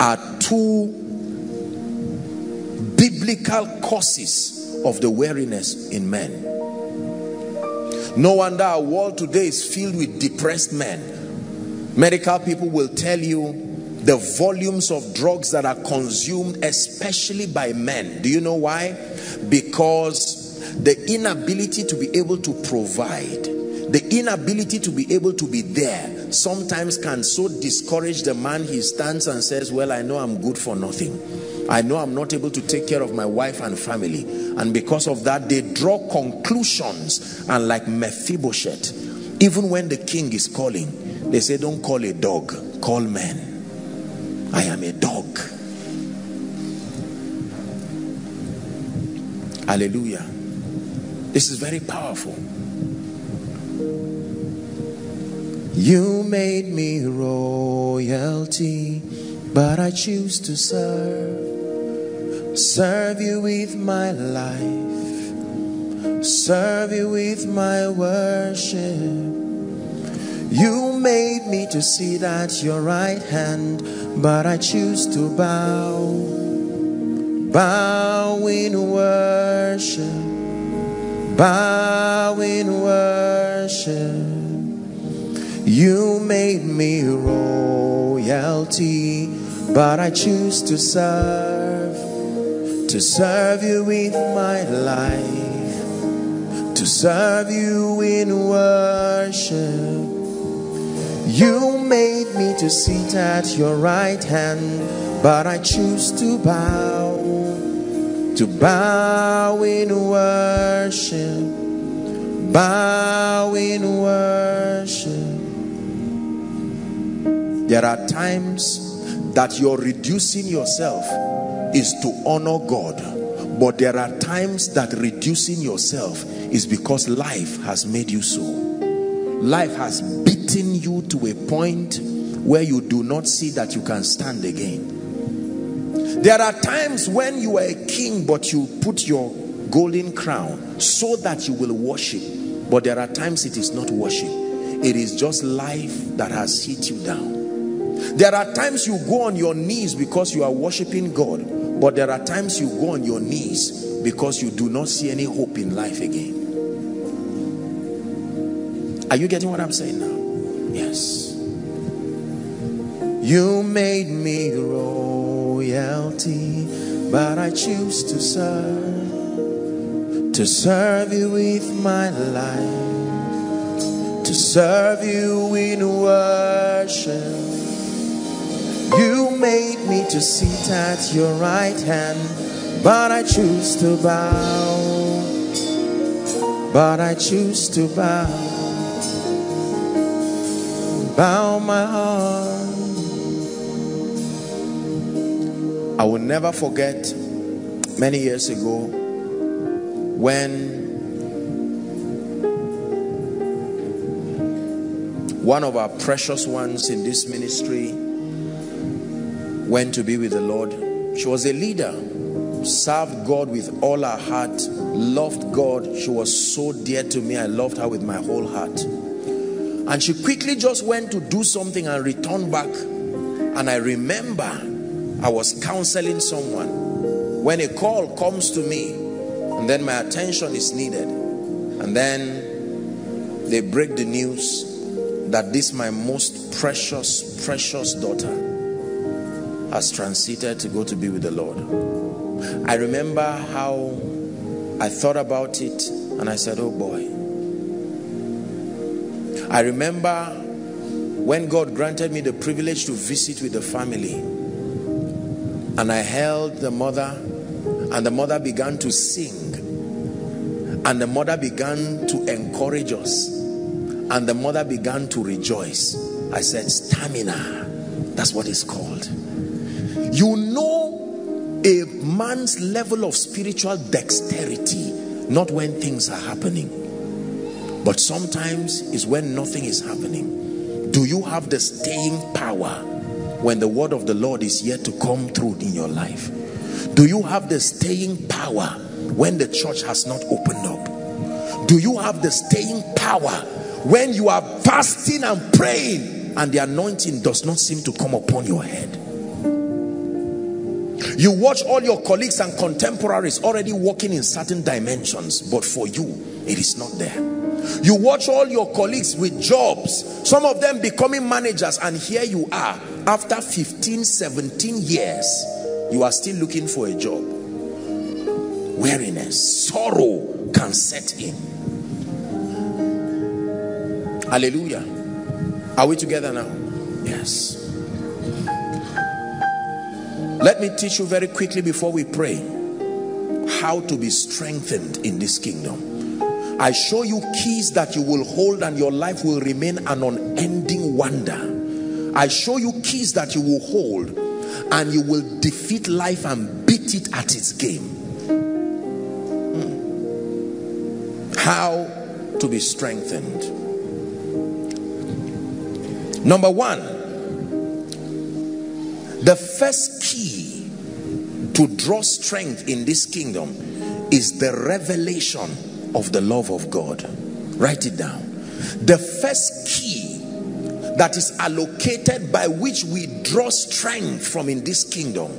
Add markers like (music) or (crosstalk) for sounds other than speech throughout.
are two biblical causes of the weariness in men. No wonder our world today is filled with depressed men. Medical people will tell you the volumes of drugs that are consumed, especially by men. Do you know why? Because the inability to be able to provide the inability to be able to be there sometimes can so discourage the man he stands and says well i know i'm good for nothing. I know i'm not able to take care of my wife and family. And because of that they draw conclusions. And like mephibosheth even when the king is calling they say don't call a dog call men. I am a dog. Hallelujah. This is very powerful You made me royalty, but I choose to serve. Serve you with my life, serve you with my worship. You made me to sit at your right hand, but I choose to bow, bow in worship, bow in worship. You made me royalty, but I choose to serve, to serve you with my life, to serve you in worship. You made me to sit at your right hand, but I choose to bow, to bow in worship, bow in worship. There are times that you're reducing yourself is to honor God. But there are times that reducing yourself is because life has made you so. Life has beaten you to a point where you do not see that you can stand again. There are times when you are a king but you put your golden crown so that you will worship. But there are times it is not worship. It is just life that has hit you down. There are times you go on your knees because you are worshiping God, but there are times you go on your knees because you do not see any hope in life again. Are you getting what I'm saying now? Yes. You made me royalty, but I choose to serve, to serve you with my life, to serve you in worship. You made me to sit at your right hand, but I choose to bow. But I choose to bow. Bow my heart. I will never forget many years ago when one of our precious ones in this ministry went to be with the Lord. She was a leader, served God with all her heart, loved God. She was so dear to me. I loved her with my whole heart. And she quickly just went to do something and returned back. And I remember I was counseling someone. When a call comes to me, and then my attention is needed, and then they break the news that this my most precious, precious daughter has transited to go to be with the Lord. I remember how I thought about it and I said, oh boy. I remember when God granted me the privilege to visit with the family and I held the mother and the mother began to sing and the mother began to encourage us and the mother began to rejoice. I said, stamina. That's what it's called. You know a man's level of spiritual dexterity, not when things are happening, but sometimes is when nothing is happening. Do you have the staying power when the word of the Lord is yet to come through in your life? Do you have the staying power when the church has not opened up? Do you have the staying power when you are fasting and praying and the anointing does not seem to come upon your head? You watch all your colleagues and contemporaries already walking in certain dimensions, but for you, it is not there. You watch all your colleagues with jobs, some of them becoming managers, and here you are after 15, 17 years you are still looking for a job. Weariness sorrow can set in. Hallelujah. Are we together now? Yes let me teach you very quickly before we pray how to be strengthened in this kingdom I show you keys that you will hold and your life will remain an unending wonder I show you keys that you will hold and you will defeat life and beat it at its game. Hmm. How to be strengthened. Number one, the first key to draw strength in this kingdom is the revelation of the love of God. Write it down. The first key that is allocated by which we draw strength from in this kingdom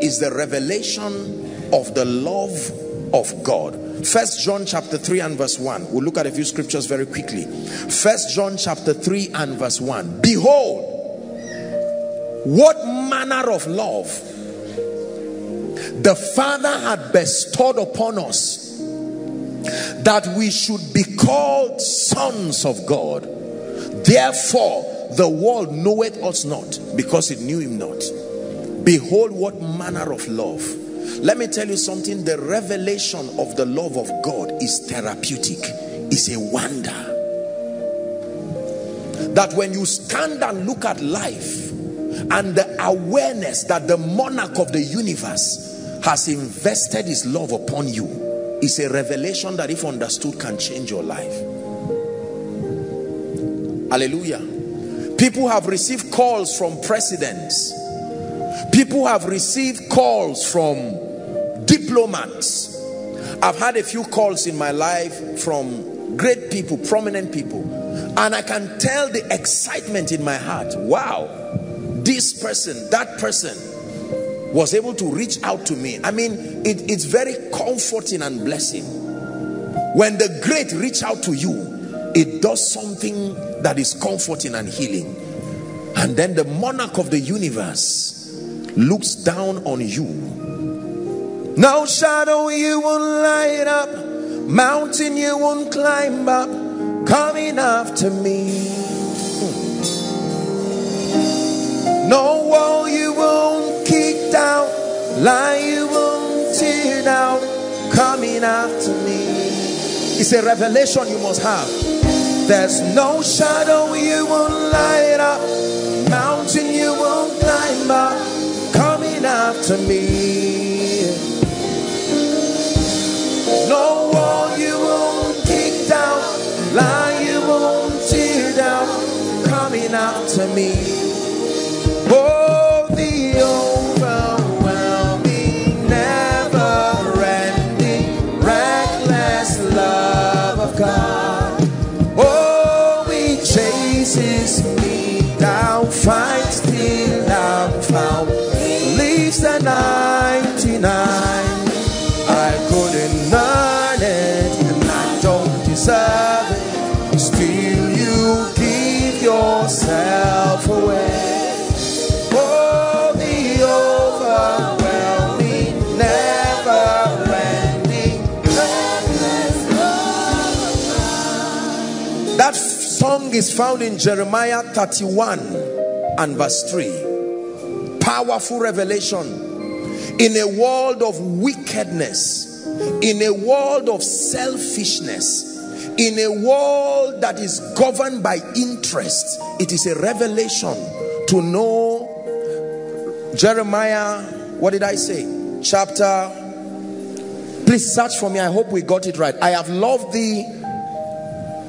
is the revelation of the love of God. First John chapter 3 and verse 1. We'll look at a few scriptures very quickly. First John chapter 3 and verse 1. Behold, what manner of love the Father had bestowed upon us that we should be called sons of God. Therefore, the world knoweth us not because it knew him not. Behold, what manner of love. Let me tell you something. The revelation of the love of God is therapeutic, is a wonder. That when you stand and look at life and the awareness that the monarch of the universe has invested his love upon you is a revelation that if understood can change your life. Hallelujah. People have received calls from presidents. People have received calls from diplomats. I've had a few calls in my life from great people, prominent people. And I can tell the excitement in my heart. Wow, this person, that person was able to reach out to me. I mean, it, it's very comforting and blessing. When the great reach out to you, it does something that is comforting and healing and then the monarch of the universe looks down on you no shadow you won't light up mountain you won't climb up coming after me hmm. No wall you won't kick down. Lie you won't tear down. Coming after me. It's a revelation you must have. There's no shadow you won't light up, mountain you won't climb up, coming after me. No wall you won't kick down, lie you won't tear down, coming after me. Song is found in Jeremiah 31 and verse 3. Powerful revelation. In a world of wickedness, in a world of selfishness, in a world that is governed by interest, it is a revelation to know Jeremiah, what did I say? Chapter, please search for me. I hope we got it right. I have loved thee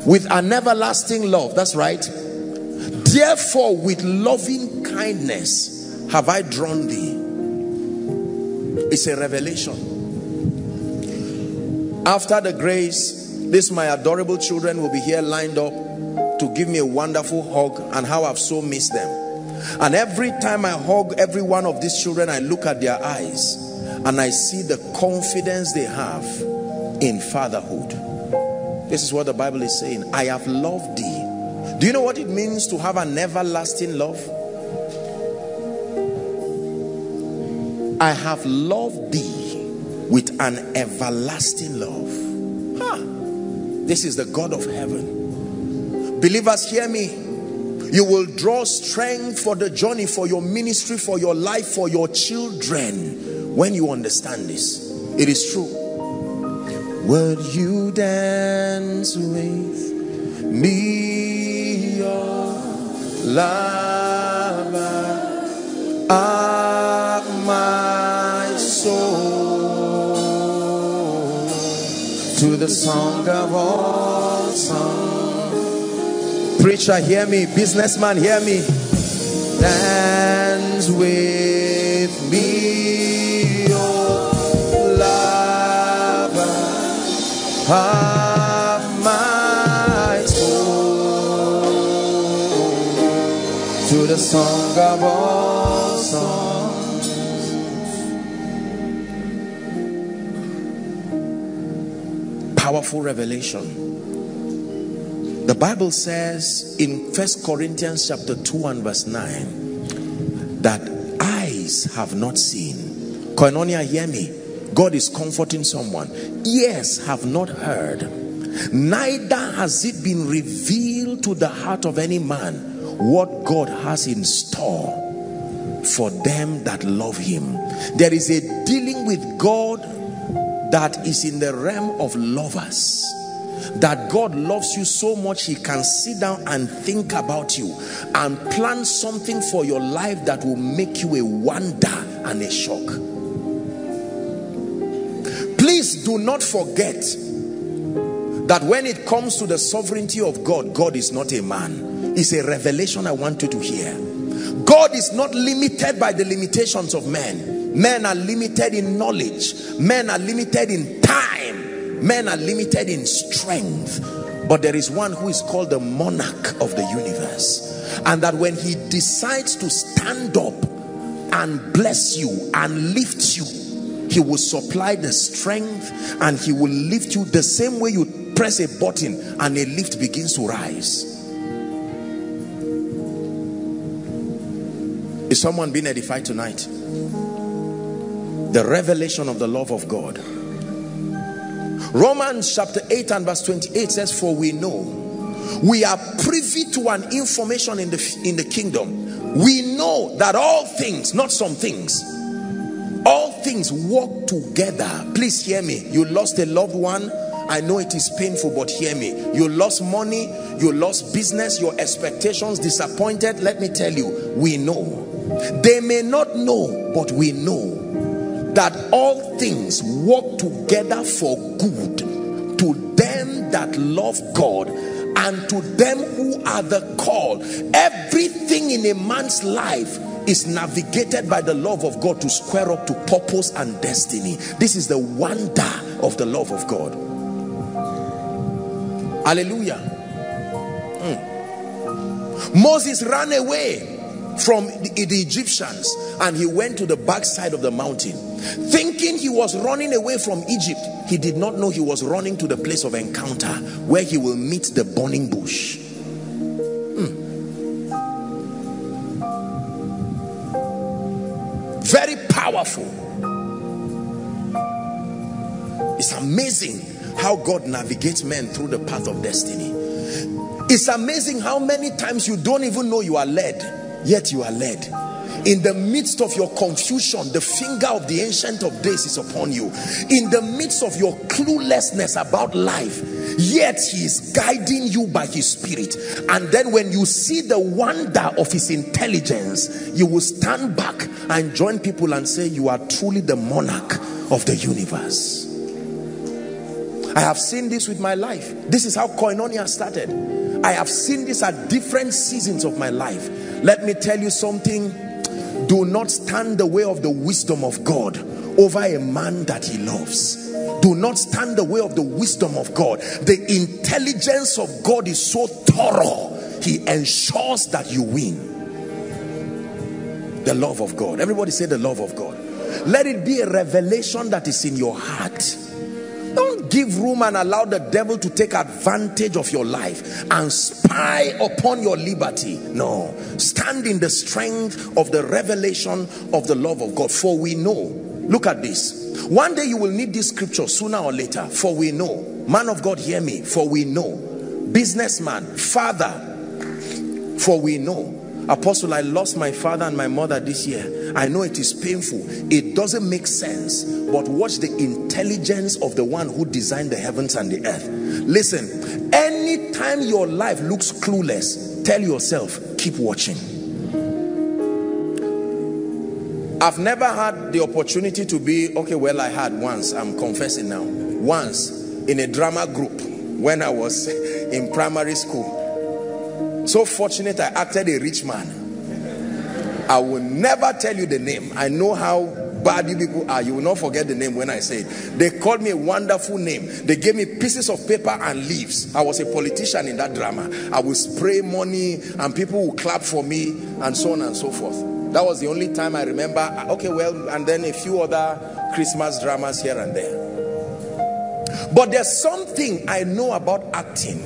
with an everlasting love. That's right. Therefore, with loving kindness have I drawn thee. It's a revelation. After the grace, this my adorable children will be here lined up to give me a wonderful hug and how I've so missed them. And every time I hug every one of these children, I look at their eyes and I see the confidence they have in fatherhood. This is what the Bible is saying. I have loved thee. Do you know what it means to have an everlasting love? I have loved thee with an everlasting love. Huh. This is the God of heaven. Believers, hear me. You will draw strength for the journey, for your ministry, for your life, for your children when you understand this. It is true. Would you dance with me, your lover of my soul, to the song of all songs? Preacher, hear me. Businessman, hear me. Dance with me, of my soul to the song of all songs. Powerful revelation. The Bible says in First Corinthians chapter 2 and verse 9 that eyes have not seen. Koinonia, hear me. God is comforting someone. Ears have not heard, neither has it been revealed to the heart of any man what God has in store for them that love him. There is a dealing with God that is in the realm of lovers. That God loves you so much he can sit down and think about you and plan something for your life that will make you a wonder and a shock. Do not forget that when it comes to the sovereignty of God, God is not a man. It's a revelation I want you to hear. God is not limited by the limitations of men. Men are limited in knowledge. Men are limited in time. Men are limited in strength. But there is one who is called the monarch of the universe. And that when he decides to stand up and bless you and lift you, he will supply the strength and he will lift you the same way you press a button and a lift begins to rise. Is someone being edified tonight? The revelation of the love of God. Romans chapter 8 and verse 28 says, For we know we are privy to an information in the in the kingdom. We know that all things, not some things, all things work together. Please hear me. You lost a loved one. I know it is painful, but hear me. You lost money, you lost business, your expectations disappointed. Let me tell you, we know. They may not know, but we know that all things work together for good to them that love God and to them who are the called. Everything in a man's life is navigated by the love of God to square up to purpose and destiny. This is the wonder of the love of God. Hallelujah. Mm. Moses ran away from the, the Egyptians and he went to the backside of the mountain thinking he was running away from Egypt he did not know he was running to the place of encounter where he will meet the burning bush powerful. It's amazing how God navigates men through the path of destiny. It's amazing how many times you don't even know you are led, yet you are led. In the midst of your confusion the finger of the ancient of days is upon you. In the midst of your cluelessness about life yet he is guiding you by his spirit. And then when you see the wonder of his intelligence you will stand back and join people and say you are truly the monarch of the universe. I have seen this with my life. This is how koinonia started. I have seen this at different seasons of my life. Let me tell you something. Do not stand the way of the wisdom of God over a man that he loves do not stand the way of the wisdom of God the intelligence of God is so thorough he ensures that you win the love of God everybody say the love of God let it be a revelation that is in your heart don't give room and allow the devil to take advantage of your life and spy upon your liberty. No. Stand in the strength of the revelation of the love of God. For we know. Look at this. One day you will need this scripture sooner or later. For we know. Man of God, hear me. For we know. Businessman, father. For we know apostle i lost my father and my mother this year i know it is painful it doesn't make sense but watch the intelligence of the one who designed the heavens and the earth listen anytime your life looks clueless tell yourself keep watching i've never had the opportunity to be okay well i had once i'm confessing now once in a drama group when i was (laughs) in primary school so fortunate I acted a rich man. I will never tell you the name. I know how bad you people are. You will not forget the name when I say it. They called me a wonderful name. They gave me pieces of paper and leaves. I was a politician in that drama. I would spray money and people would clap for me and so on and so forth. That was the only time I remember. Okay, well, and then a few other Christmas dramas here and there. But there's something I know about acting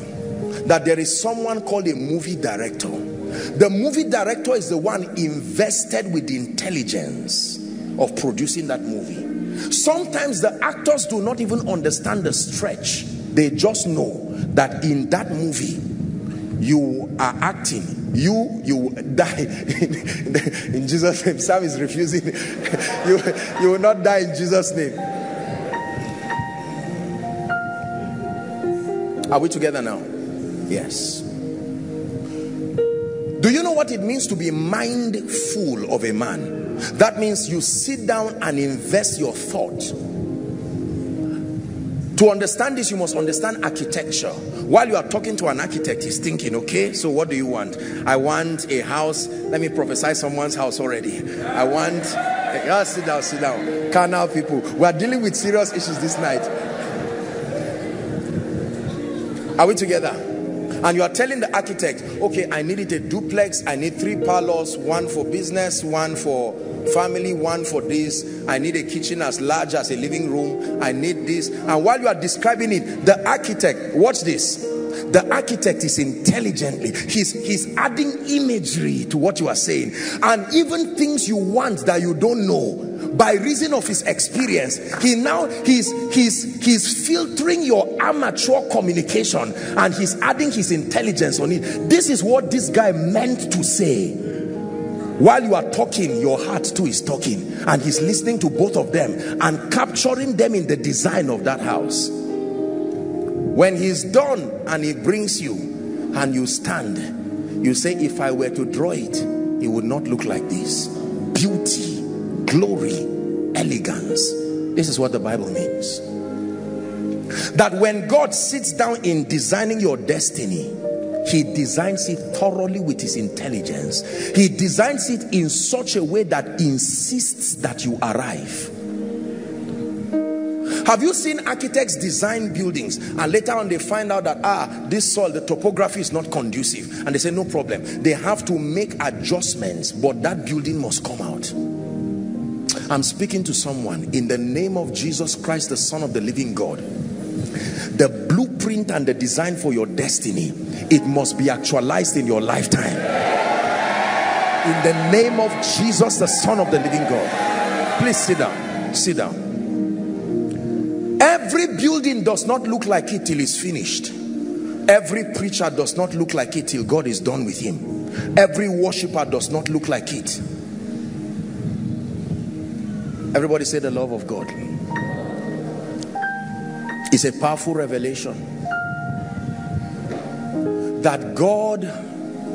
that there is someone called a movie director the movie director is the one invested with the intelligence of producing that movie sometimes the actors do not even understand the stretch they just know that in that movie you are acting you you die (laughs) in jesus name sam is refusing (laughs) you you will not die in jesus name are we together now Yes. Do you know what it means to be mindful of a man? That means you sit down and invest your thought. To understand this, you must understand architecture. While you are talking to an architect, he's thinking, okay, so what do you want? I want a house. Let me prophesy someone's house already. I want, yeah, sit down, sit down. Carnal people. We are dealing with serious issues this night. Are we together? and you are telling the architect okay i needed a duplex i need three parlors one for business one for family one for this. I need a kitchen as large as a living room. I need this. And while you are describing it the architect watch this. The architect is intelligently he's he's adding imagery to what you are saying. And even things you want that you don't know by reason of his experience he now he's he's he's filtering your amateur communication and he's adding his intelligence on it. This is what this guy meant to say while you are talking your heart too is talking and he's listening to both of them and capturing them in the design of that house when he's done and he brings you and you stand you say if i were to draw it it would not look like this beauty glory, elegance. This is what the Bible means. That when God sits down in designing your destiny, he designs it thoroughly with his intelligence. He designs it in such a way that insists that you arrive. Have you seen architects design buildings and later on they find out that ah this soil the topography is not conducive and they say no problem they have to make adjustments but that building must come out I'm speaking to someone in the name of Jesus Christ, the Son of the living God. The blueprint and the design for your destiny, it must be actualized in your lifetime. In the name of Jesus, the Son of the living God. Please sit down. Sit down. Every building does not look like it till it's finished. Every preacher does not look like it till God is done with him. Every worshiper does not look like it. Everybody say the love of God. It's a powerful revelation that God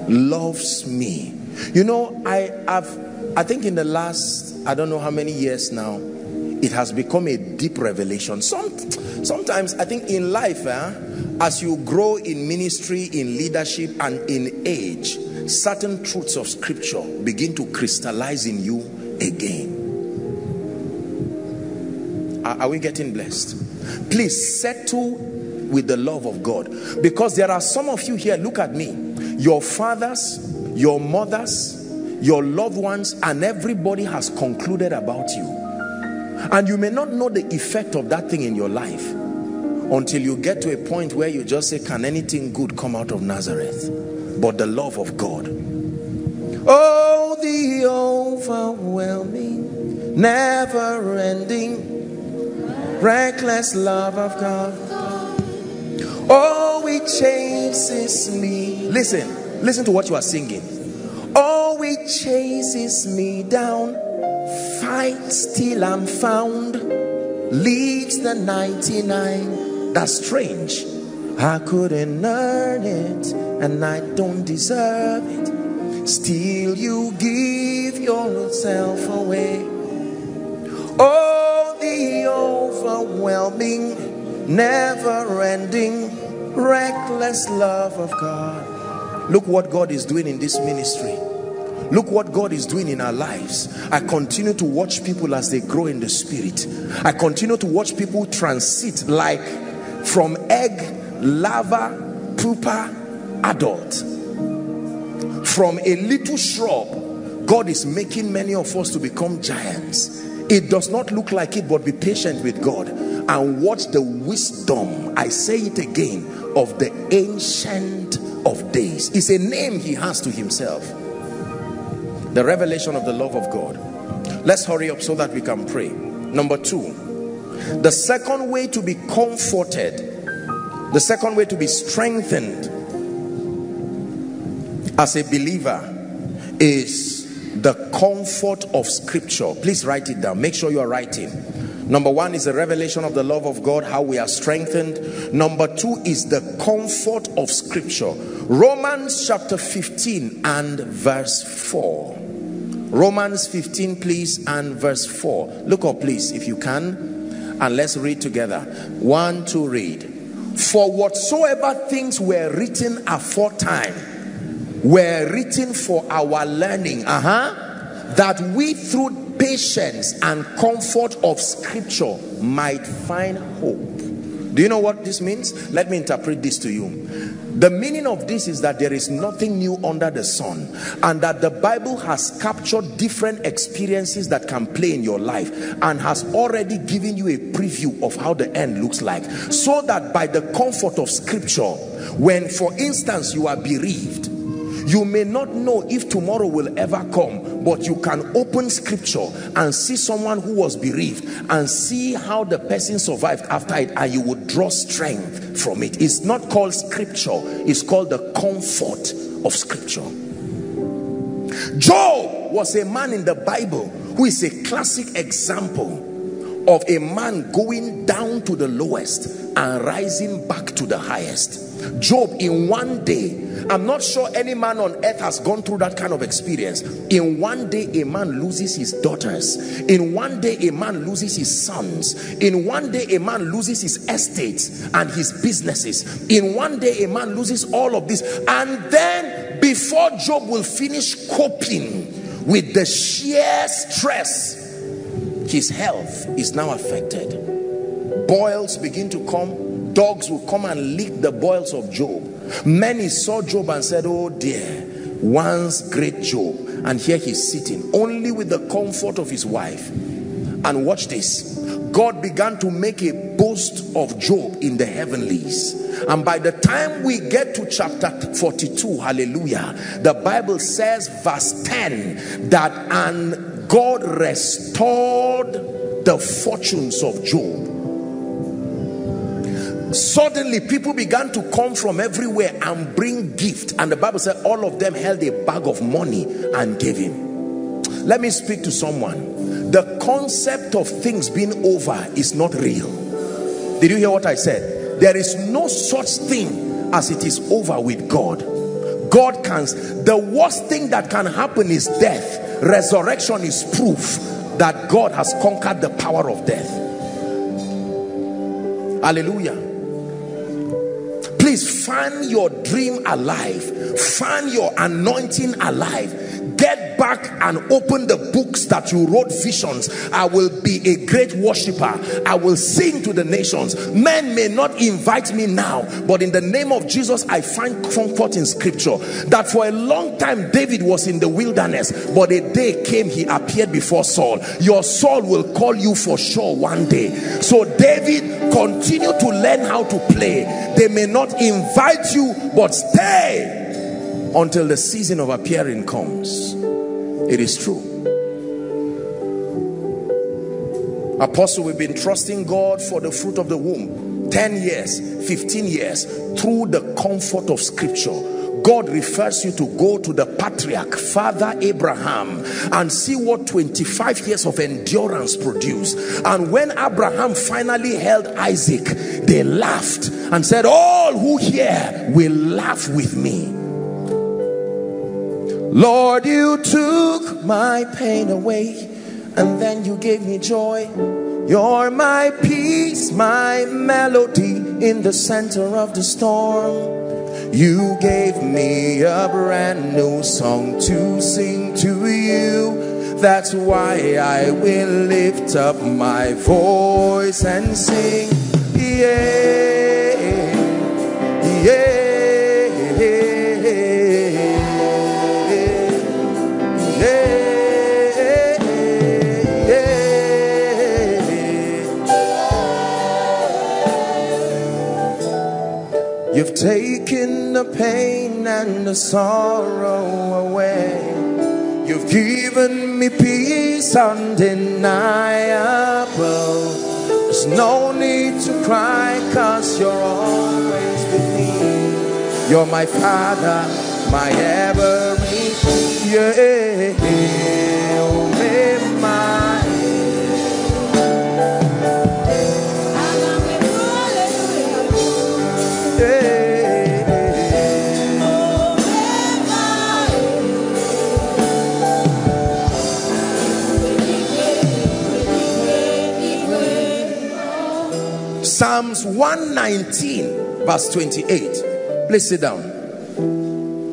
loves me. You know, I have, I think in the last, I don't know how many years now, it has become a deep revelation. Some, sometimes I think in life, eh, as you grow in ministry, in leadership, and in age, certain truths of scripture begin to crystallize in you again. Are, are we getting blessed? Please settle with the love of God because there are some of you here. Look at me, your fathers, your mothers, your loved ones, and everybody has concluded about you, and you may not know the effect of that thing in your life until you get to a point where you just say, Can anything good come out of Nazareth? But the love of God. Oh, the overwhelming, never ending, reckless love of God. Oh, it chases me. Listen, listen to what you are singing. Oh, it chases me down, fights till I'm found, leaves the 99 that's strange. I couldn't earn it and I don't deserve it. Still, you give yourself away. Oh, the overwhelming, never ending, reckless love of God. Look what God is doing in this ministry. Look what God is doing in our lives. I continue to watch people as they grow in the spirit. I continue to watch people transit like from egg, larva, pupa, adult. From a little shrub, God is making many of us to become giants. It does not look like it, but be patient with God and watch the wisdom, I say it again, of the ancient of days. It's a name he has to himself. The revelation of the love of God. Let's hurry up so that we can pray. Number two, the second way to be comforted, the second way to be strengthened as a believer is the comfort of scripture. Please write it down. Make sure you are writing. Number one is the revelation of the love of God, how we are strengthened. Number two is the comfort of scripture. Romans chapter 15 and verse 4. Romans 15, please, and verse 4. Look up, please, if you can and let's read together. One, to read. For whatsoever things were written aforetime were written for our learning, uh-huh, that we through patience and comfort of scripture might find hope. Do you know what this means? Let me interpret this to you. The meaning of this is that there is nothing new under the sun and that the Bible has captured different experiences that can play in your life and has already given you a preview of how the end looks like so that by the comfort of scripture when for instance you are bereaved you may not know if tomorrow will ever come, but you can open scripture and see someone who was bereaved and see how the person survived after it, and you would draw strength from it. It's not called scripture, it's called the comfort of scripture. Job was a man in the Bible who is a classic example of a man going down to the lowest and rising back to the highest. Job in one day I'm not sure any man on earth has gone through that kind of experience. In one day, a man loses his daughters. In one day, a man loses his sons. In one day, a man loses his estates and his businesses. In one day, a man loses all of this. And then, before Job will finish coping with the sheer stress, his health is now affected. Boils begin to come. Dogs will come and lick the boils of Job Many saw Job and said, Oh dear, once great Job. And here he's sitting only with the comfort of his wife. And watch this. God began to make a boast of Job in the heavenlies. And by the time we get to chapter 42, hallelujah, the Bible says, verse 10, that and God restored the fortunes of Job suddenly people began to come from everywhere and bring gift. And the bible said all of them held a bag of money and gave him. Let me speak to someone. The concept of things being over is not real. Did you hear what i said? There is no such thing as it is over with god. God can the worst thing that can happen is death. Resurrection is proof that god has conquered the power of death. Hallelujah please fan your dream alive. Fan your anointing alive get back and open the books that you wrote visions. I will be a great worshiper. I will sing to the nations. Men may not invite me now but in the name of jesus i find comfort in scripture. That for a long time david was in the wilderness but a day came he appeared before saul. Your saul will call you for sure one day. So david continue to learn how to play. They may not invite you but stay until the season of appearing comes it is true apostle we've been trusting god for the fruit of the womb 10 years 15 years through the comfort of scripture God refers you to go to the patriarch, Father Abraham, and see what 25 years of endurance produced. And when Abraham finally held Isaac, they laughed and said, All who hear will laugh with me. Lord, you took my pain away, and then you gave me joy. You're my peace, my melody in the center of the storm. You gave me a brand new song to sing to you. That's why I will lift up my voice and sing. Yeah, yeah. Taken the pain and the sorrow away. You've given me peace undeniable. There's no need to cry, cause you're always with me. You're my father, my everything. Yeah, my. Psalms 119 verse 28. Please sit down.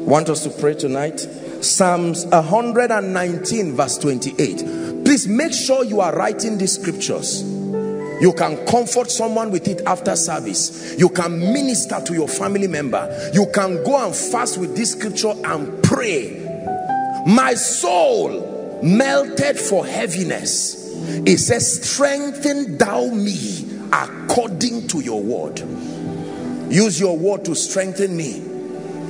Want us to pray tonight? Psalms 119 verse 28. Please make sure you are writing these scriptures. You can comfort someone with it after service. You can minister to your family member. You can go and fast with this scripture and pray. My soul melted for heaviness. It says, strengthen thou me according to your word. Use your word to strengthen me.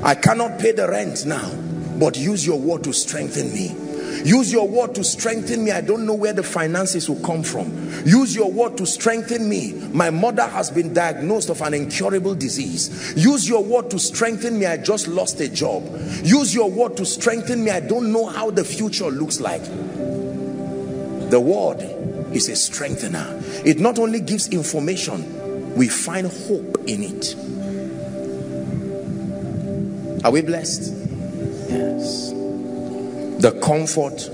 I cannot pay the rent now, but use your word to strengthen me. Use your word to strengthen me. I don't know where the finances will come from. Use your word to strengthen me. My mother has been diagnosed of an incurable disease. Use your word to strengthen me. I just lost a job. Use your word to strengthen me. I don't know how the future looks like. The word is a strengthener. It not only gives information, we find hope in it. Are we blessed? Yes the comfort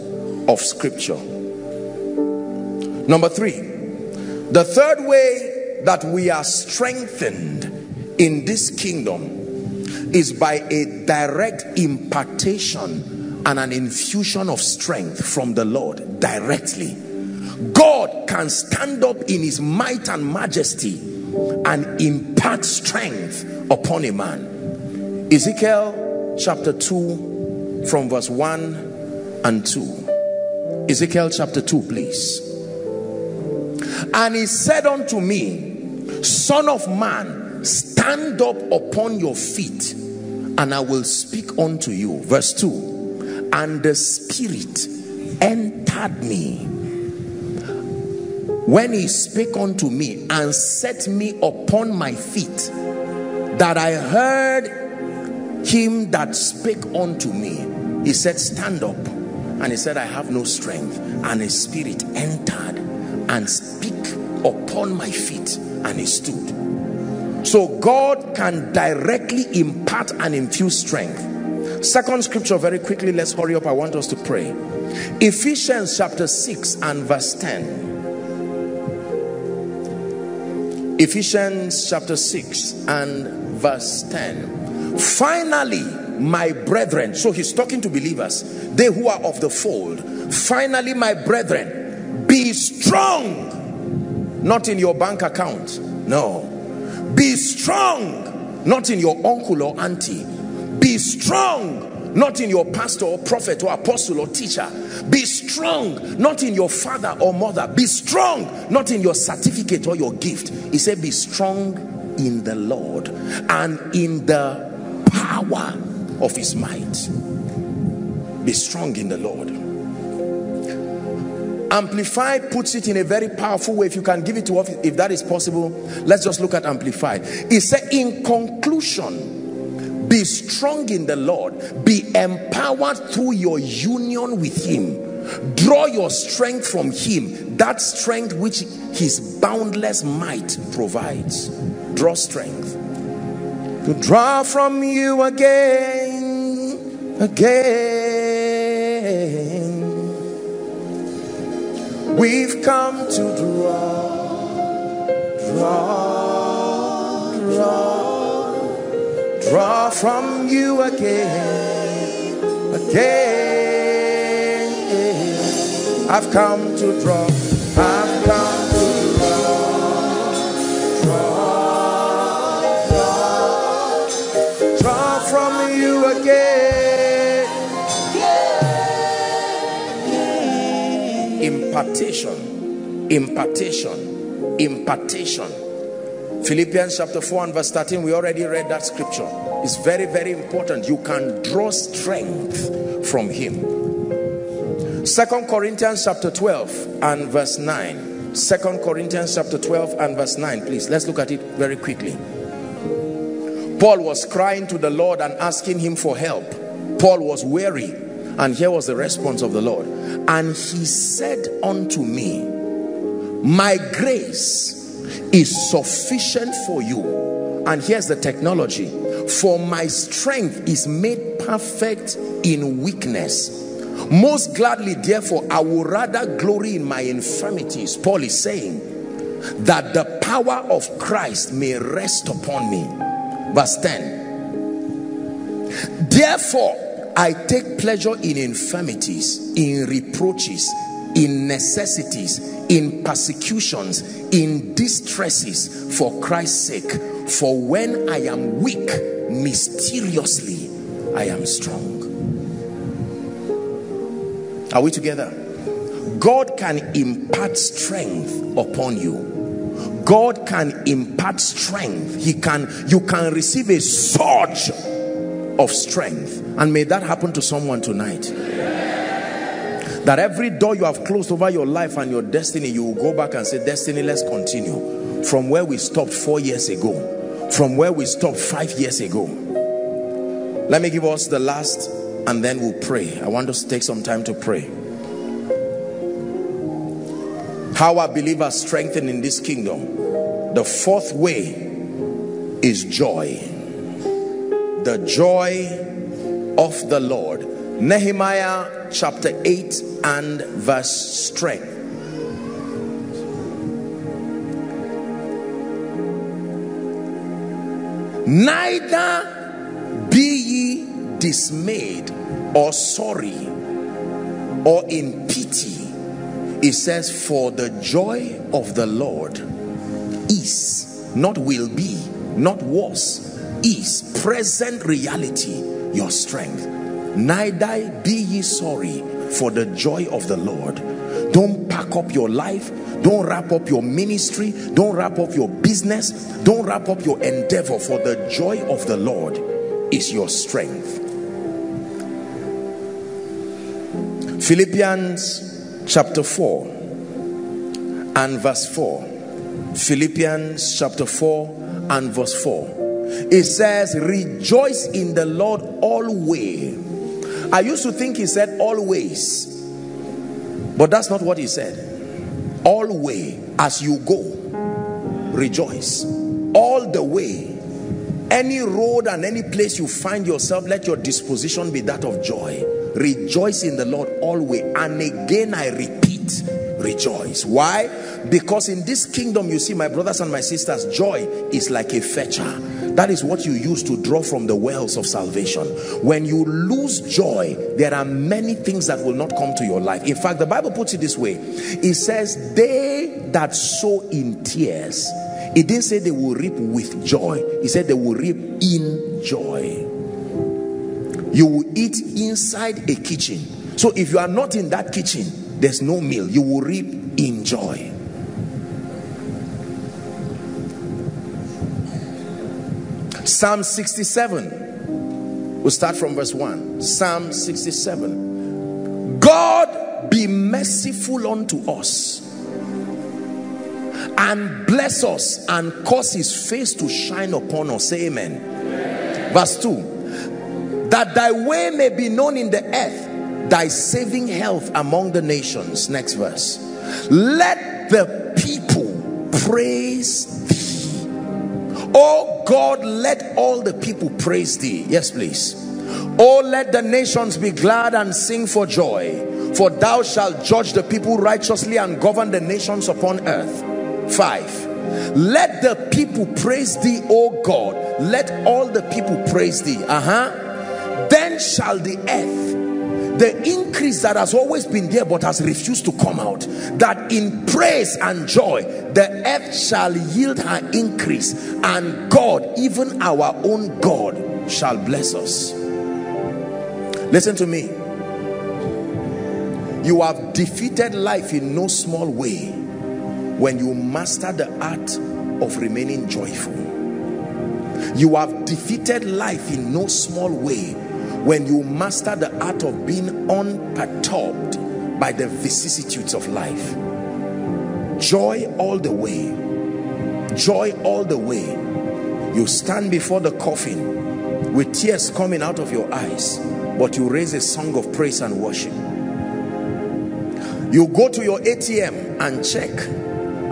of scripture number three the third way that we are strengthened in this kingdom is by a direct impartation and an infusion of strength from the lord directly god can stand up in his might and majesty and impart strength upon a man ezekiel chapter 2 from verse 1 and 2. Ezekiel chapter 2, please. And he said unto me, Son of man, stand up upon your feet, and I will speak unto you. Verse 2 And the Spirit entered me. When he spake unto me and set me upon my feet that I heard him that spake unto me he said stand up. And he said I have no strength. And his spirit entered and speak upon my feet and he stood. So God can directly impart and infuse strength. Second scripture very quickly let's hurry up. I want us to pray. Ephesians chapter 6 and verse 10 Ephesians chapter 6 and verse 10 finally my brethren so he's talking to believers they who are of the fold finally my brethren be strong not in your bank account no. Be strong not in your uncle or auntie. Be strong not in your pastor or prophet or apostle or teacher. Be strong not in your father or mother. Be strong not in your certificate or your gift. He said be strong in the lord and in the power of his might. Be strong in the lord. Amplified puts it in a very powerful way. If you can give it to us if that is possible let's just look at amplified he said in conclusion be strong in the Lord. Be empowered through your union with him. Draw your strength from him. That strength which his boundless might provides. Draw strength. To draw from you again again. We've come to draw draw draw draw from you again, again. I've come to draw, I've come to draw, draw, draw, from you again. Impartation, impartation, impartation Philippians chapter 4 and verse 13, we already read that scripture. It's very, very important. You can draw strength from him. Second Corinthians chapter 12 and verse 9. Second Corinthians chapter 12 and verse 9, please. Let's look at it very quickly. Paul was crying to the Lord and asking him for help. Paul was weary. And here was the response of the Lord. And he said unto me, My grace is sufficient for you. And here's the technology. For my strength is made perfect in weakness. Most gladly therefore i will rather glory in my infirmities. Paul is saying that the power of christ may rest upon me. Verse 10 therefore i take pleasure in infirmities in reproaches in necessities in persecutions in distresses for Christ's sake. For when I am weak mysteriously I am strong. Are we together? God can impart strength upon you. God can impart strength. He can you can receive a surge of strength. And may that happen to someone tonight that every door you have closed over your life and your destiny you will go back and say destiny let's continue. From where we stopped four years ago. From where we stopped five years ago. Let me give us the last and then we'll pray. I want us to take some time to pray. How are believers strengthened in this kingdom? The fourth way is joy. The joy of the lord nehemiah chapter 8 and verse strength. Neither be ye dismayed or sorry or in pity. It says, For the joy of the Lord is, not will be, not was, is present reality, your strength. Neither be ye sorry for the joy of the Lord. Don't pack up your life. Don't wrap up your ministry. Don't wrap up your business. Don't wrap up your endeavor for the joy of the Lord is your strength. Philippians chapter 4 and verse 4. Philippians chapter 4 and verse 4. It says, Rejoice in the Lord always. I used to think he said always, but that's not what he said. Always, as you go, rejoice. All the way, any road and any place you find yourself, let your disposition be that of joy. Rejoice in the Lord always. And again, I repeat, rejoice. Why? Because in this kingdom, you see, my brothers and my sisters, joy is like a fetcher. That is what you use to draw from the wells of salvation. When you lose joy, there are many things that will not come to your life. In fact, the Bible puts it this way it says, They that sow in tears, it didn't say they will reap with joy, he said they will reap in joy. You will eat inside a kitchen. So if you are not in that kitchen, there's no meal. You will reap in joy. Psalm 67. We'll start from verse 1. Psalm 67. God be merciful unto us and bless us and cause his face to shine upon us. Say amen. amen. Verse 2. That thy way may be known in the earth, thy saving health among the nations. Next verse. Let the people praise thee. Oh God, let all the people praise thee. Yes, please. Oh, let the nations be glad and sing for joy. For thou shalt judge the people righteously and govern the nations upon earth. 5 let the people praise thee o god let all the people praise thee uh-huh then shall the earth the increase that has always been there but has refused to come out that in praise and joy the earth shall yield her increase and god even our own god shall bless us. Listen to me. You have defeated life in no small way when you master the art of remaining joyful. You have defeated life in no small way when you master the art of being unperturbed by the vicissitudes of life. Joy all the way. Joy all the way. You stand before the coffin with tears coming out of your eyes but you raise a song of praise and worship. You go to your ATM and check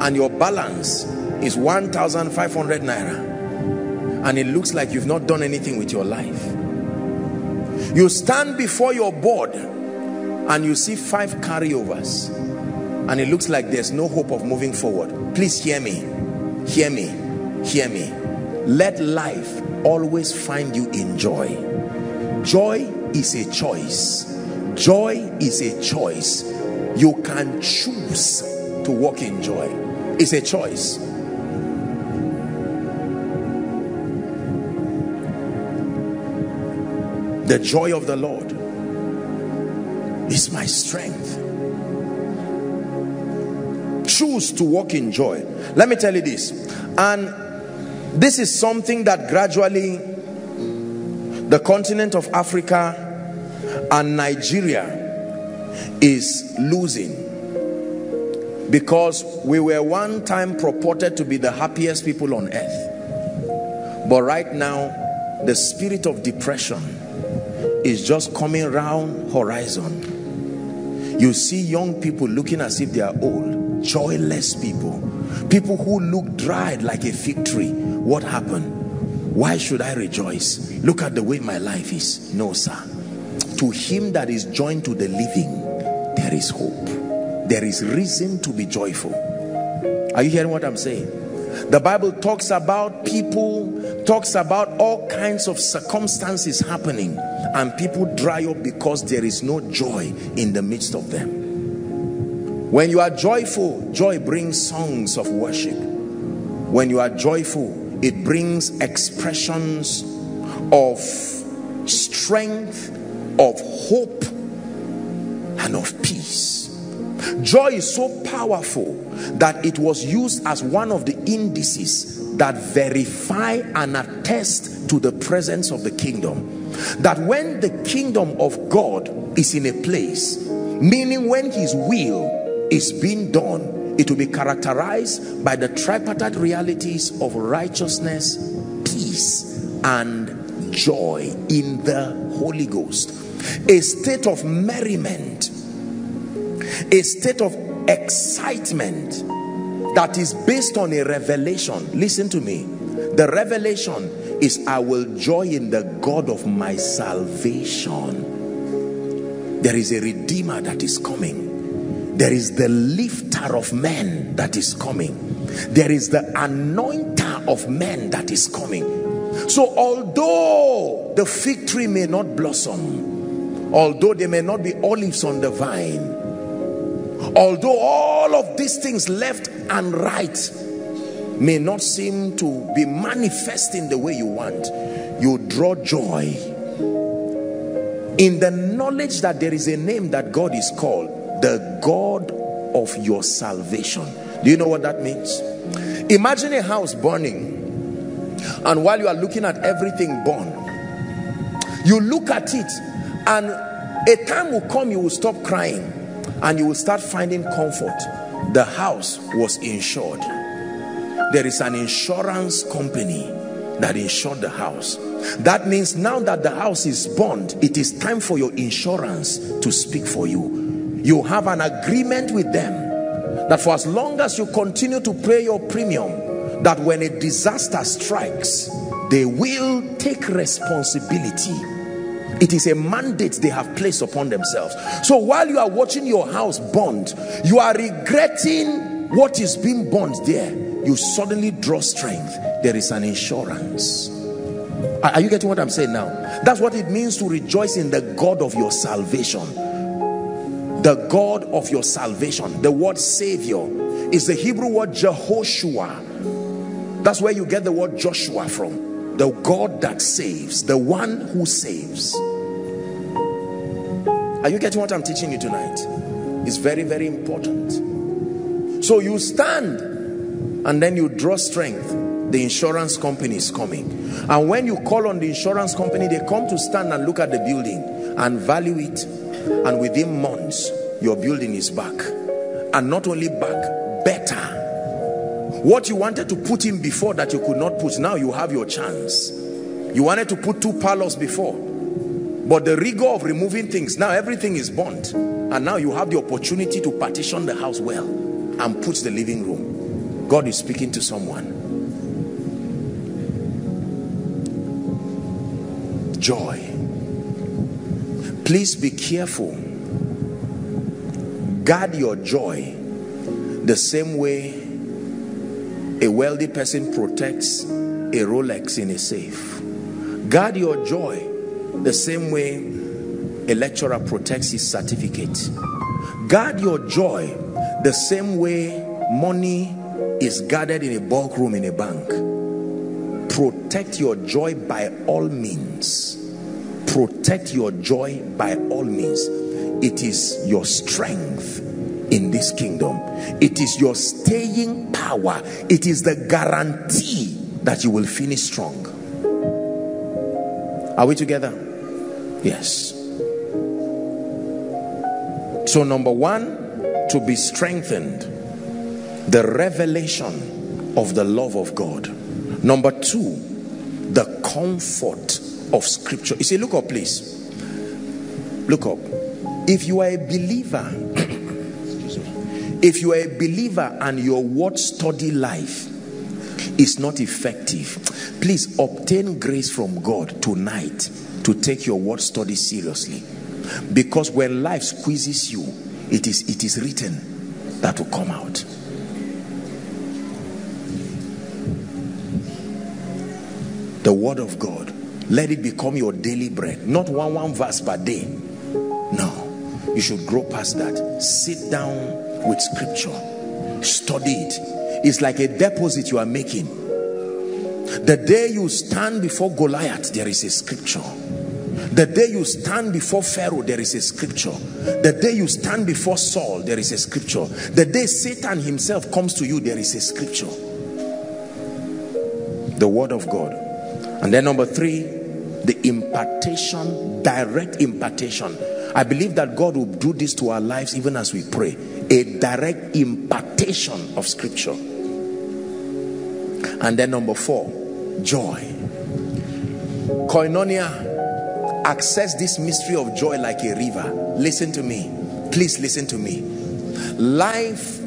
and your balance is 1,500 naira. And it looks like you've not done anything with your life you stand before your board and you see five carryovers and it looks like there's no hope of moving forward. Please hear me. Hear me. Hear me. Let life always find you in joy. Joy is a choice. Joy is a choice. You can choose to walk in joy. It's a choice. The joy of the Lord is my strength. Choose to walk in joy. Let me tell you this. And this is something that gradually the continent of Africa and Nigeria is losing because we were one time purported to be the happiest people on earth but right now the spirit of depression is just coming round horizon. You see young people looking as if they are old joyless people. People who look dried like a fig tree. What happened? Why should i rejoice? Look at the way my life is. No sir. To him that is joined to the living there is hope. There is reason to be joyful. Are you hearing what i'm saying? The bible talks about people talks about all kinds of circumstances happening and people dry up because there is no joy in the midst of them. When you are joyful joy brings songs of worship. When you are joyful it brings expressions of strength of hope and of peace. Joy is so powerful that it was used as one of the indices that verify and attest to the presence of the kingdom that when the kingdom of God is in a place meaning when his will is being done it will be characterized by the tripartite realities of righteousness, peace, and joy in the Holy Ghost. A state of merriment, a state of excitement that is based on a revelation. Listen to me. The revelation is I will joy in the God of my salvation. There is a redeemer that is coming. There is the lifter of men that is coming. There is the anointer of men that is coming. So although the fig tree may not blossom although there may not be olives on the vine although all of these things left and right may not seem to be manifesting the way you want you draw joy in the knowledge that there is a name that God is called the God of your salvation. Do you know what that means? Imagine a house burning, and while you are looking at everything burn, you look at it, and a time will come you will stop crying and you will start finding comfort. The house was insured. There is an insurance company that insured the house. That means now that the house is burned, it is time for your insurance to speak for you. You have an agreement with them that for as long as you continue to pay your premium that when a disaster strikes they will take responsibility. It is a mandate they have placed upon themselves. So while you are watching your house burned you are regretting what is being burned there you suddenly draw strength there is an insurance are you getting what i'm saying now that's what it means to rejoice in the god of your salvation the God of your salvation. The word Savior is the Hebrew word Jehoshua. That's where you get the word Joshua from. The God that saves, the one who saves. Are you getting what I'm teaching you tonight? It's very, very important. So you stand and then you draw strength. The insurance company is coming. And when you call on the insurance company, they come to stand and look at the building and value it. And within months your building is back. And not only back better. What you wanted to put in before that you could not put now you have your chance. You wanted to put two parlors before. But the rigor of removing things now everything is burnt. And now you have the opportunity to partition the house well and put the living room God is speaking to someone. Joy. Please be careful. Guard your joy the same way a wealthy person protects a Rolex in a safe. Guard your joy the same way a lecturer protects his certificate. Guard your joy the same way money is guarded in a bulk room in a bank. Protect your joy by all means. Protect your joy by all means. It is your strength in this kingdom. It is your staying power. It is the guarantee that you will finish strong. Are we together? Yes. So number one to be strengthened the revelation of the love of God. Number two the comfort of scripture. You see look up please. Look up. If you are a believer if you are a believer and your word study life is not effective please obtain grace from god tonight to take your word study seriously. Because when life squeezes you it is it is written that will come out word of god. Let it become your daily bread. Not one one verse per day. No. You should grow past that. Sit down with scripture. Study it. It's like a deposit you are making. The day you stand before Goliath there is a scripture. The day you stand before Pharaoh there is a scripture. The day you stand before Saul there is a scripture. The day Satan himself comes to you there is a scripture. The word of God and then number three the impartation direct impartation I believe that God will do this to our lives even as we pray. a direct impartation of scripture. And then number four, joy. Koinonia, access this mystery of joy like a river. Listen to me. Please listen to me. Life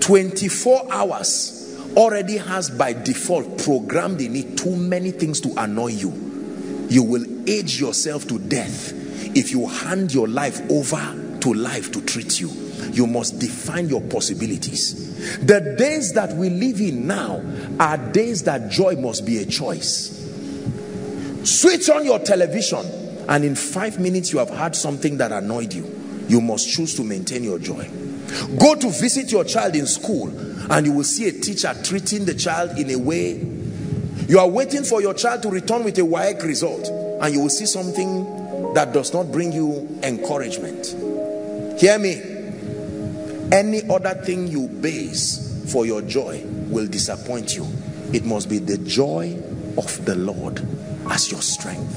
24 hours already has by default programmed in it too many things to annoy you. You will age yourself to death if you hand your life over to life to treat you. You must define your possibilities. The days that we live in now are days that joy must be a choice. Switch on your television, and in five minutes, you have had something that annoyed you. You must choose to maintain your joy. Go to visit your child in school and you will see a teacher treating the child in a way. You are waiting for your child to return with a WAEC result and you will see something that does not bring you encouragement. Hear me. Any other thing you base for your joy will disappoint you. It must be the joy of the Lord as your strength.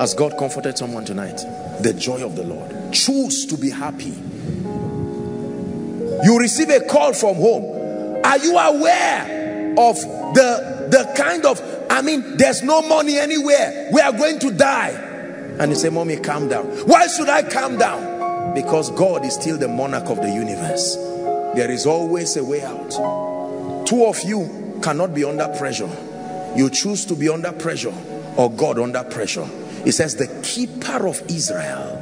Has God comforted someone tonight? The joy of the Lord. Choose to be happy. You receive a call from home. Are you aware of the, the kind of, I mean, there's no money anywhere. We are going to die. And you say, Mommy, calm down. Why should I calm down? Because God is still the monarch of the universe. There is always a way out. Two of you cannot be under pressure. You choose to be under pressure or God under pressure. It says the keeper of Israel,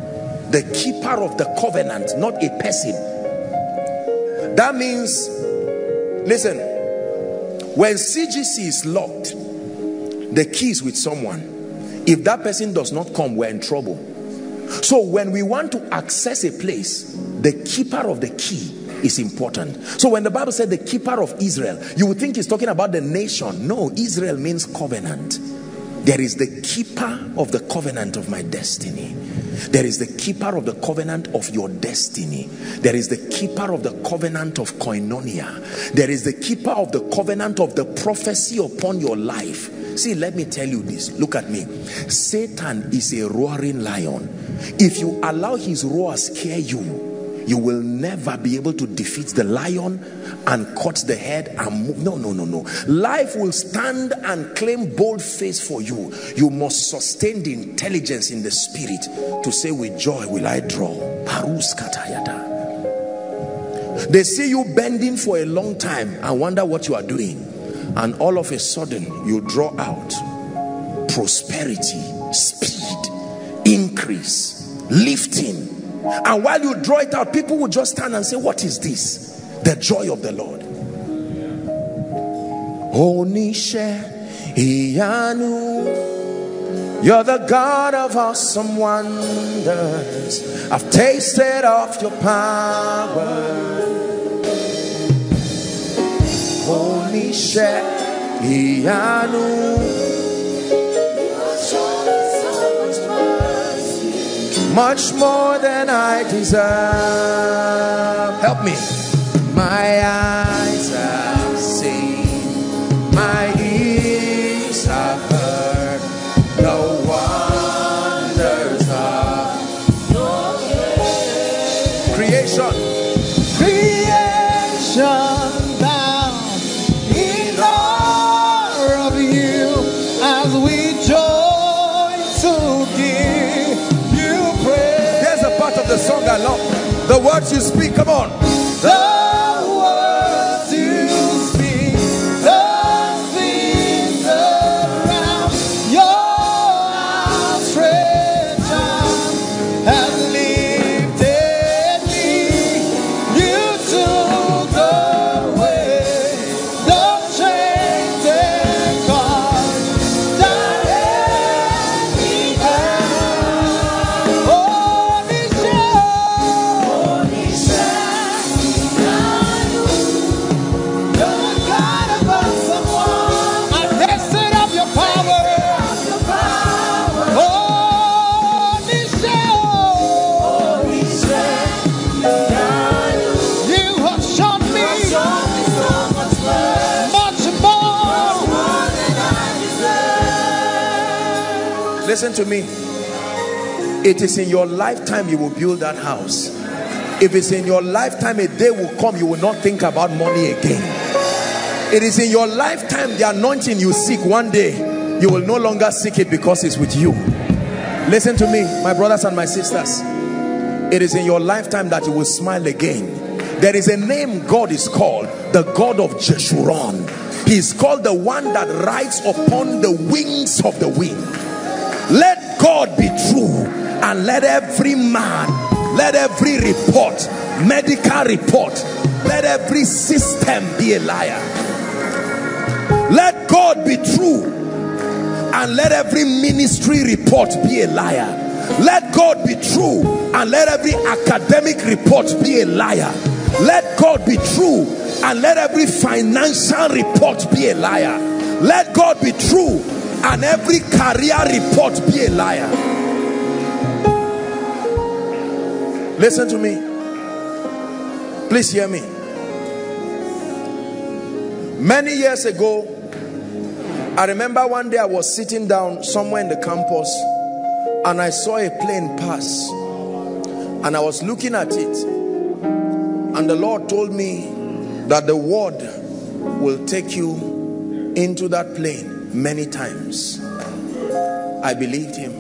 the keeper of the covenant, not a person. That means, listen, when CGC is locked, the key is with someone. If that person does not come, we're in trouble. So when we want to access a place, the keeper of the key is important. So when the Bible said the keeper of Israel, you would think he's talking about the nation. No, Israel means covenant. There is the keeper of the covenant of my destiny. There is the keeper of the covenant of your destiny. There is the keeper of the covenant of koinonia. There is the keeper of the covenant of the prophecy upon your life. See, let me tell you this. Look at me. Satan is a roaring lion. If you allow his roar scare you, you will never be able to defeat the lion and cut the head and move. No, no, no, no. Life will stand and claim bold face for you. You must sustain the intelligence in the spirit to say, With joy will I draw. They see you bending for a long time and wonder what you are doing. And all of a sudden, you draw out prosperity, speed, increase, lifting and while you draw it out, people will just stand and say, What is this? The joy of the Lord. Onishe Iyanu, you're the God of awesome wonders. I've tasted of your power. Onishe Iyanu. Much more than I deserve. Help me. My eyes have seen, my The words you speak, come on. The Listen to me. It is in your lifetime you will build that house. If it's in your lifetime, a day will come, you will not think about money again. It is in your lifetime, the anointing you seek one day, you will no longer seek it because it's with you. Listen to me, my brothers and my sisters. It is in your lifetime that you will smile again. There is a name God is called, the God of Jeshurun. He is called the one that rides upon the wings of the wind. Let God be true and let every man let every report medical report let every system be a liar. Let God be true and let every ministry report be a liar. Let God be true and let every academic report be a liar. Let God be true and let every financial report be a liar. Let God be true and every career report be a liar Listen to me. Please hear me. Many years ago, I remember one day I was sitting down somewhere in the campus and I saw a plane pass and I was looking at it and the Lord told me that the word will take you into that plane many times. I believed him.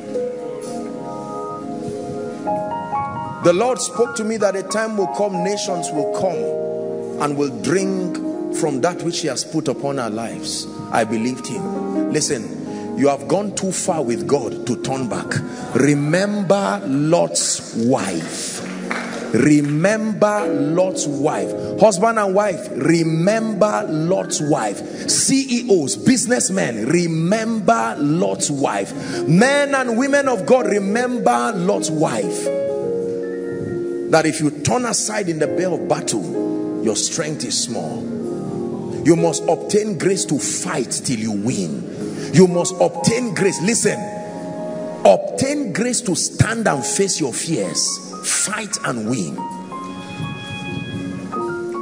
The Lord spoke to me that a time will come, nations will come and will drink from that which he has put upon our lives. I believed him. Listen, you have gone too far with God to turn back. Remember Lot's wife. Remember Lot's wife. Husband and wife, remember Lot's wife. CEOs, businessmen, remember Lot's wife. Men and women of God, remember Lot's wife that if you turn aside in the bay of battle your strength is small you must obtain grace to fight till you win you must obtain grace listen obtain grace to stand and face your fears fight and win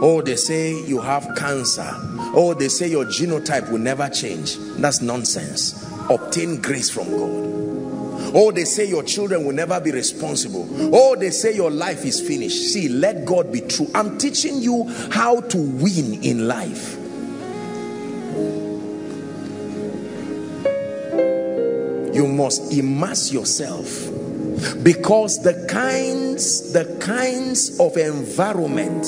oh they say you have cancer oh they say your genotype will never change that's nonsense obtain grace from god Oh, they say your children will never be responsible. Oh, they say your life is finished. See, let God be true. I'm teaching you how to win in life. You must immerse yourself because the kinds the kinds of environment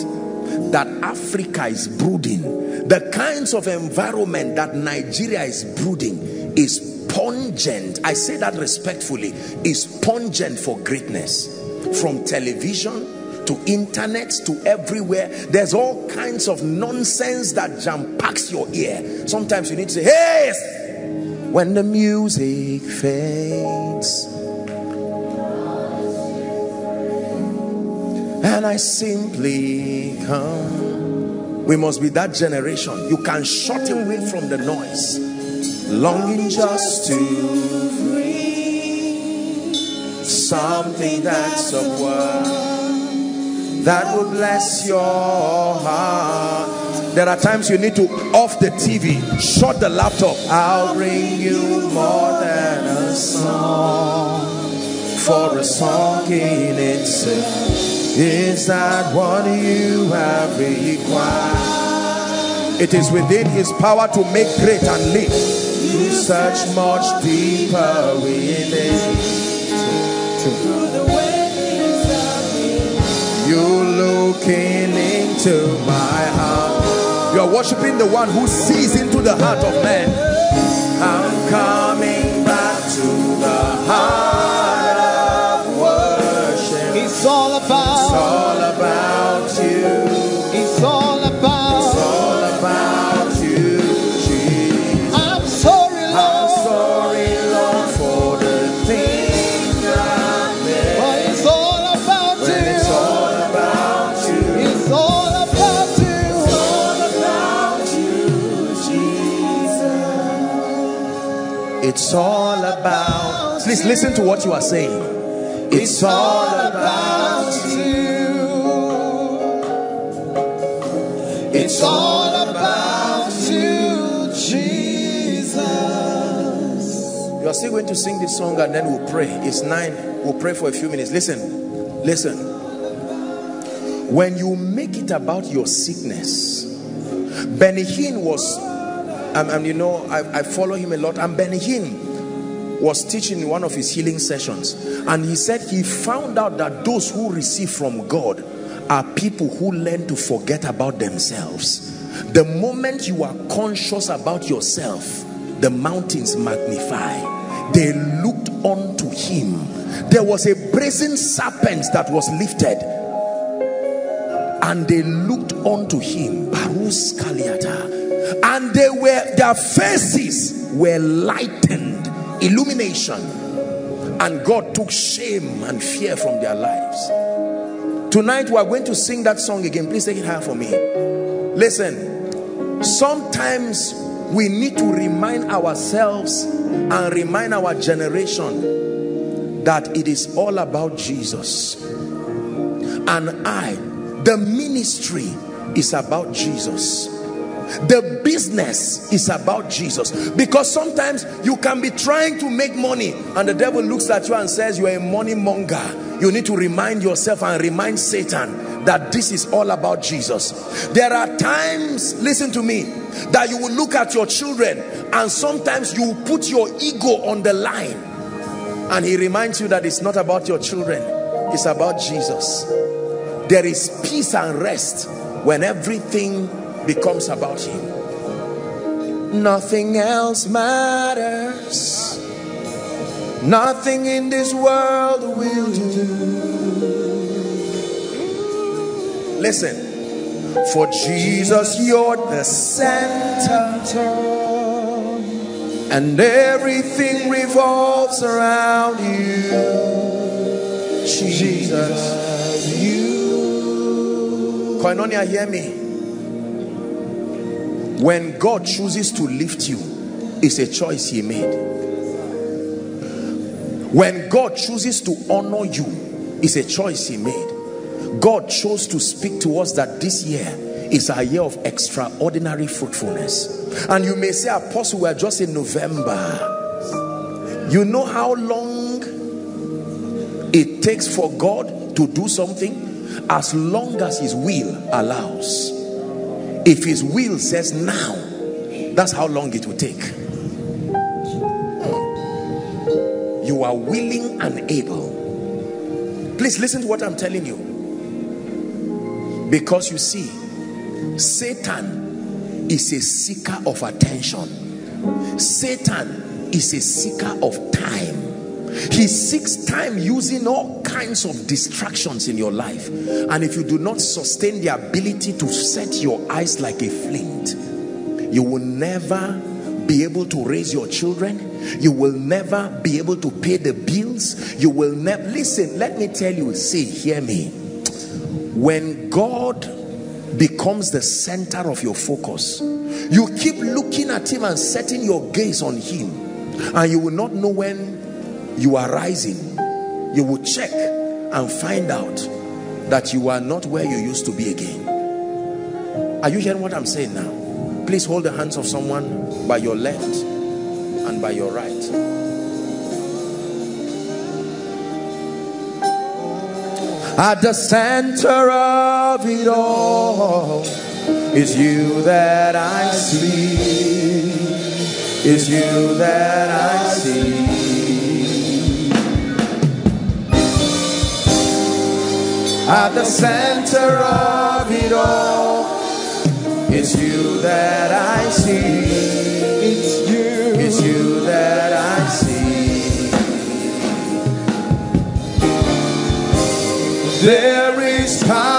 that Africa is brooding the kinds of environment that Nigeria is brooding is pungent. I say that respectfully is pungent for greatness. From television to internet to everywhere there's all kinds of nonsense that jam packs your ear. Sometimes you need to say hey! When the music fades and i simply come we must be that generation you can shut away from the noise longing just to free something that's of worth that will bless your heart. There are times you need to off the TV, shut the laptop. I'll bring you more than a song, for a song in itself is that what you have required. It is within his power to make great and live you search much deeper within. You're looking into my heart. You are worshiping the one who sees into the heart of man. I'm coming back to It's all about. Please listen to what you are saying. It's all about you. It's all about you, Jesus. You are still going to sing this song and then we'll pray. It's nine. We'll pray for a few minutes. Listen, listen. When you make it about your sickness, Benny Hinn was, um, and you know, I, I follow him a lot. And Benny Hinn was teaching in one of his healing sessions, and he said he found out that those who receive from God are people who learn to forget about themselves. The moment you are conscious about yourself, the mountains magnify. They looked unto him. There was a brazen serpent that was lifted, and they looked unto him. Barus Kaliata. And they were their faces were lightened, illumination, and God took shame and fear from their lives. Tonight we are going to sing that song again. Please take it higher for me. Listen, sometimes we need to remind ourselves and remind our generation that it is all about Jesus. And I, the ministry is about Jesus. The business is about Jesus. Because sometimes you can be trying to make money and the devil looks at you and says you are a money monger. You need to remind yourself and remind Satan that this is all about Jesus. There are times, listen to me, that you will look at your children and sometimes you put your ego on the line and he reminds you that it's not about your children, it's about Jesus. There is peace and rest when everything becomes about him. Nothing else matters. Nothing in this world will do. Listen, for Jesus, you're the center, and everything revolves around you. Jesus, you. Koinonia, hear me. When God chooses to lift you, it's a choice He made. When God chooses to honor you, it's a choice He made. God chose to speak to us that this year is a year of extraordinary fruitfulness. And you may say, Apostle, we are just in November. You know how long it takes for God to do something? As long as His will allows. If His will says now, that's how long it will take. You are willing and able. Please listen to what I'm telling you. Because you see, Satan is a seeker of attention. Satan is a seeker of time. He seeks time using all kinds of distractions in your life. And if you do not sustain the ability to set your eyes like a flint, you will never be able to raise your children. You will never be able to pay the bills. You will never, listen, let me tell you, see, hear me when God becomes the center of your focus you keep looking at him and setting your gaze on him and you will not know when you are rising you will check and find out that you are not where you used to be again are you hearing what I'm saying now please hold the hands of someone by your left and by your right At the center of it all is you that I see. Is you that I see. At the center of it all It's you that I see. It's you. It's you that I see. There is power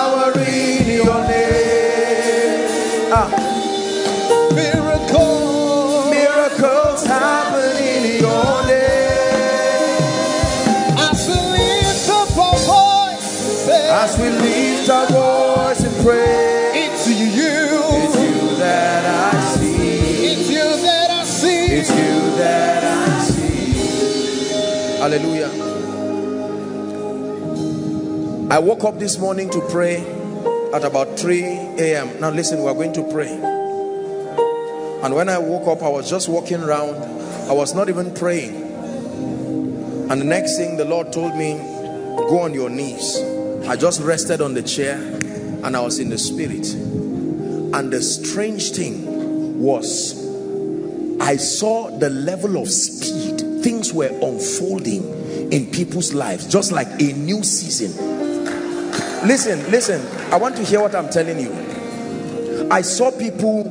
we lift our voice and pray, it's you. it's you that I see. It's you that I see. It's you that I see. Hallelujah. I woke up this morning to pray at about 3 a.m. Now listen, we are going to pray. And when I woke up, I was just walking around. I was not even praying. And the next thing the Lord told me, go on your knees. I just rested on the chair and I was in the spirit. And the strange thing was, I saw the level of speed. Things were unfolding in people's lives, just like a new season. Listen, listen, I want to hear what I'm telling you. I saw people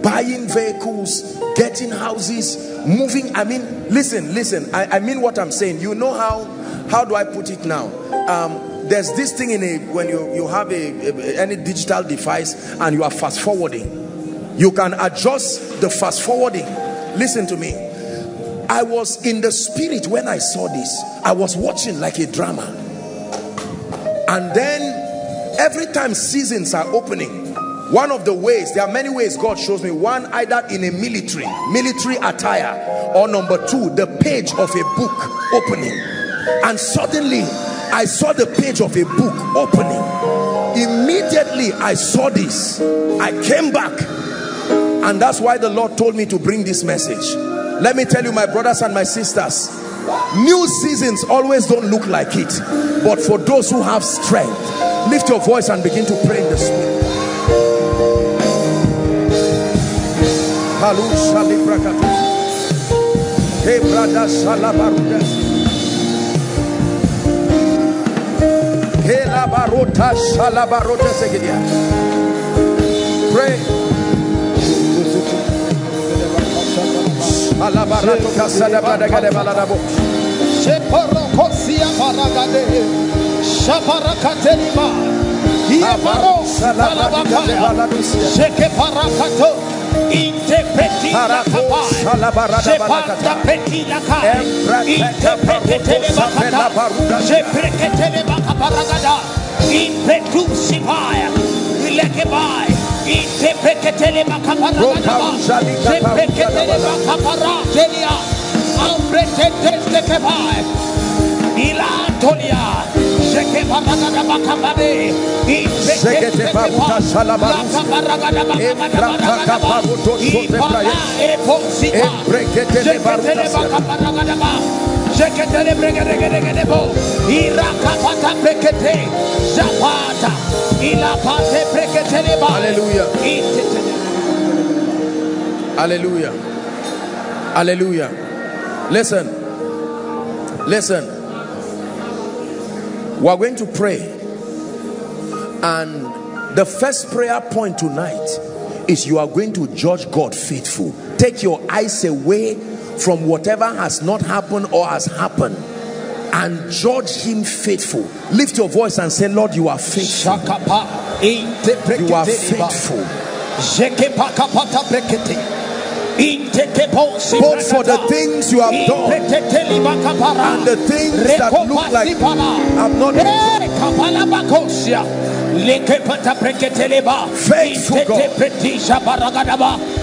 buying vehicles, getting houses, moving. I mean, listen, listen. I, I mean what I'm saying. You know how, how do I put it now? Um, there's this thing in a, when you, you have a, a, any digital device and you are fast forwarding. You can adjust the fast forwarding. Listen to me. I was in the spirit when I saw this. I was watching like a drama. And then every time seasons are opening, one of the ways there are many ways god shows me one either in a military military attire or number two the page of a book opening and suddenly i saw the page of a book opening. Immediately i saw this. I came back. And that's why the lord told me to bring this message. Let me tell you my brothers and my sisters new seasons always don't look like it. But for those who have strength lift your voice and begin to pray in the spirit Palusha librakatu. Hey brother Salabaruda. Hey labarota Salabaruda segidia. Pray. Alabarato kasada badagade baladabo. Sheporokosia paragade. Shaparakatelima. Iabaro salabakaya. Sheke parakato. Interpreti la capai. Sepanta peti la kai. Interpretete le bakata. Seprekete le bakaparagada. Impetu sipaya. Ileke bai. Interpretete le bakaparagada. Seprekete le bakaparagelia. Ambrete le kebai. Ila Antonia. Paragada. Shekete baruta shalabarus. Embrata kaparuto sote praye. Embrekete le baruta Sheketele bregedegedegebо. Irakapata brekete. Zapata. Ilapate breketele. Hallelujah. Hallelujah. Hallelujah. Listen. Listen. We are going to pray. And the first prayer point tonight is you are going to judge God faithful. Take your eyes away from whatever has not happened or has happened and judge him faithful. Lift your voice and say, Lord, you are faithful. You are faithful. Both for the things you have done and the things that look like have not faithful God.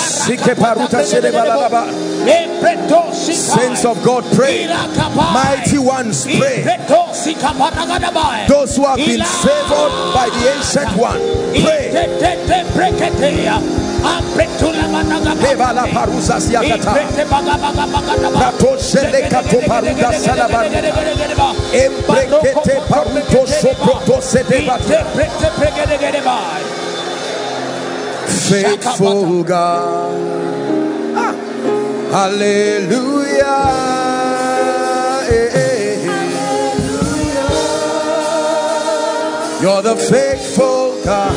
Sike paruta shede balaba. Ebreto Sika, Saints of God, pray. Mighty ones, pray. Ibreto Sika Paragadabai, Those who have been favored by the ancient one, pray. Ibretete Brekete, Abretula Levala parusa siakata. Ibrete Bagabagabagadaba, Rato shele kato paruta salabaru. Embrekete paruto soproto sedebata. Faithful God. Ah. Hallelujah. Eh. You're the faithful God.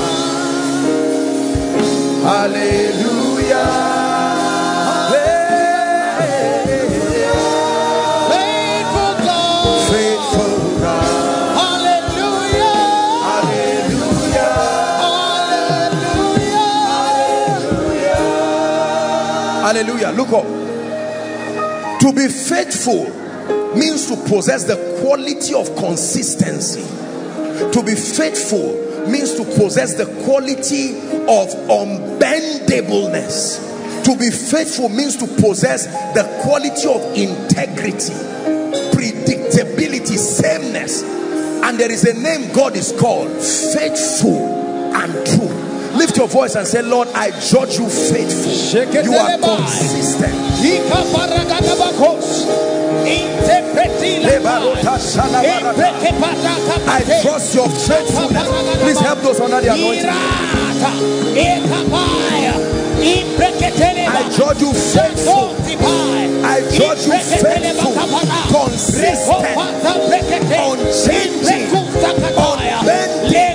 Hallelujah. Hallelujah. Look up. To be faithful means to possess the quality of consistency. To be faithful means to possess the quality of unbendableness. To be faithful means to possess the quality of integrity, predictability, sameness. And there is a name God is called faithful and true. Lift your voice and say, Lord, I judge you faithful. You are consistent. I trust your faithfulness. Please help those under the anointing. I judge you faithful. I judge you faithful, consistent, unchanging, unbending,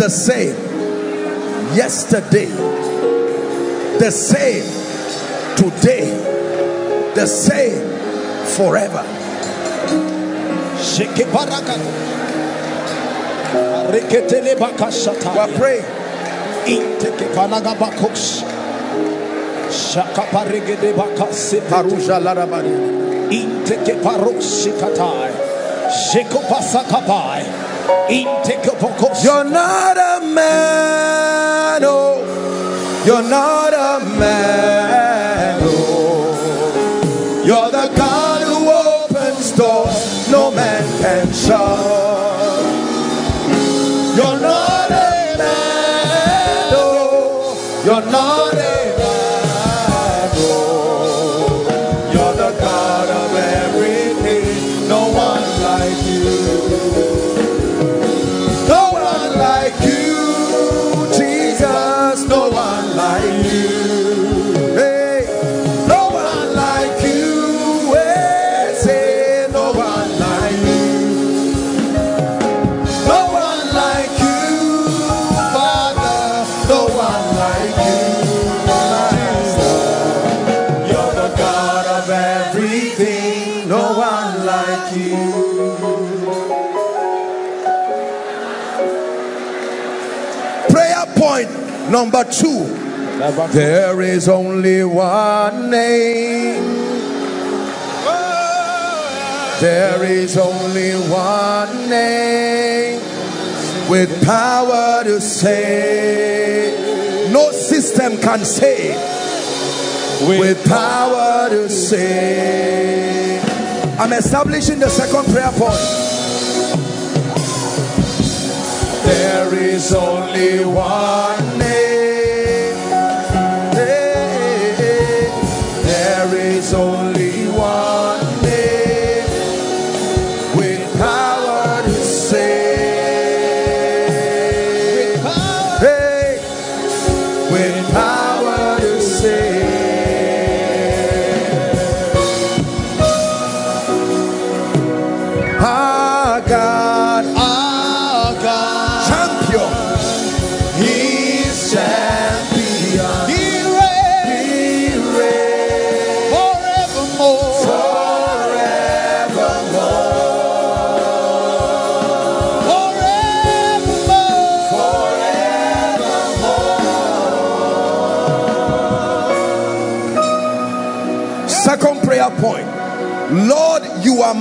the same yesterday, the same today, the same forever. We're praying. Paruja larabari. Inteke paroshikatai. Shekopasakapai. Inteke pokos. You're not a man, oh. You're not a man, oh. You're the God who opens doors no man can shut. You're not a man, oh. You're not a man, number two. There is only one name. There is only one name with power to save. No system can save. With power to save. I'm establishing the second prayer point. There is only one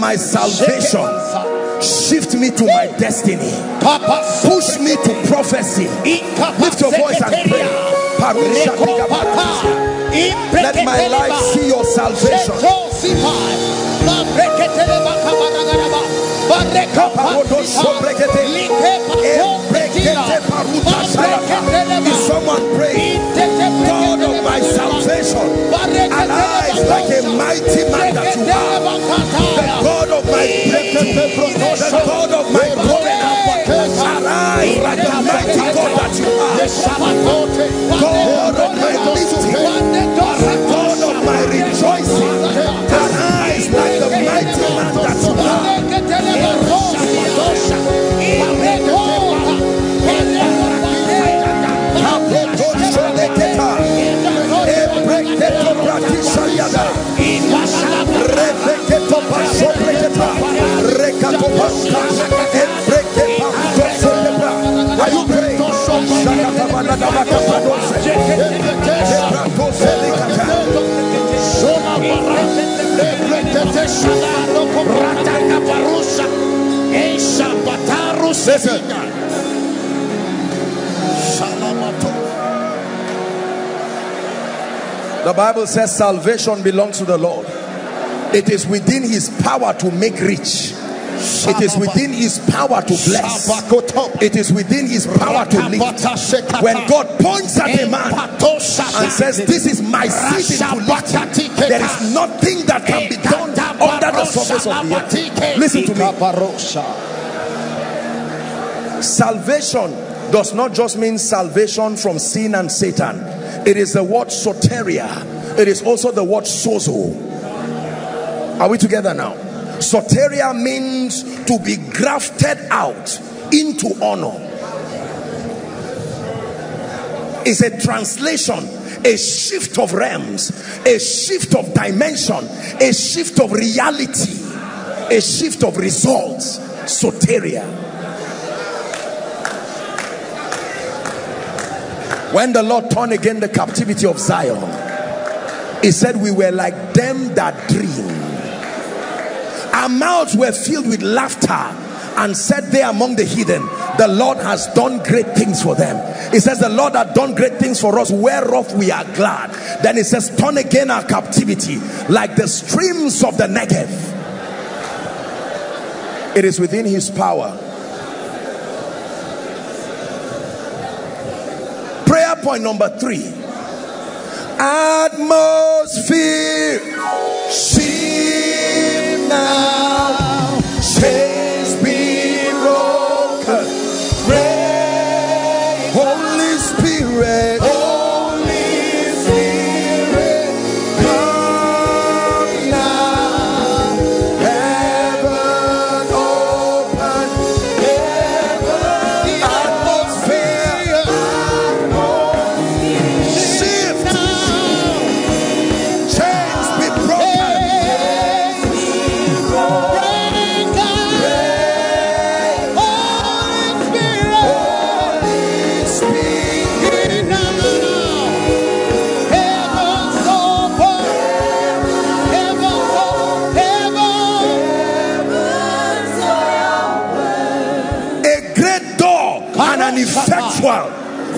my salvation. Shift me to my destiny. Push me to prophecy. Lift your voice and pray. Let my life see your salvation. Is someone praying? Salvation. Arise like a mighty man that you are. The God of my breakthrough, the God of my covenant. Arise like the mighty God that you are. God of my lifting, The Bible says salvation belongs to the Lord. It is within his power to make rich. It is within his power to bless. It is within his power to lift. When God points at a man and says, This is my season to you," there is nothing that can be done under the surface of the earth. Listen to me. Salvation does not just mean salvation from sin and Satan. It is the word soteria. It is also the word sozo. Are we together now? Soteria means to be grafted out into honor. It's a translation, a shift of realms, a shift of dimension, a shift of reality, a shift of results. Soteria. When the Lord turned again the captivity of Zion, he said, We were like them that dream. Our mouths were filled with laughter and said there among the heathen, The Lord has done great things for them. He says, The Lord had done great things for us, whereof we are glad. Then he says, Turn again our captivity like the streams of the Negev. It is within his power. Prayer point number three. Atmosphere. Shift now and effectual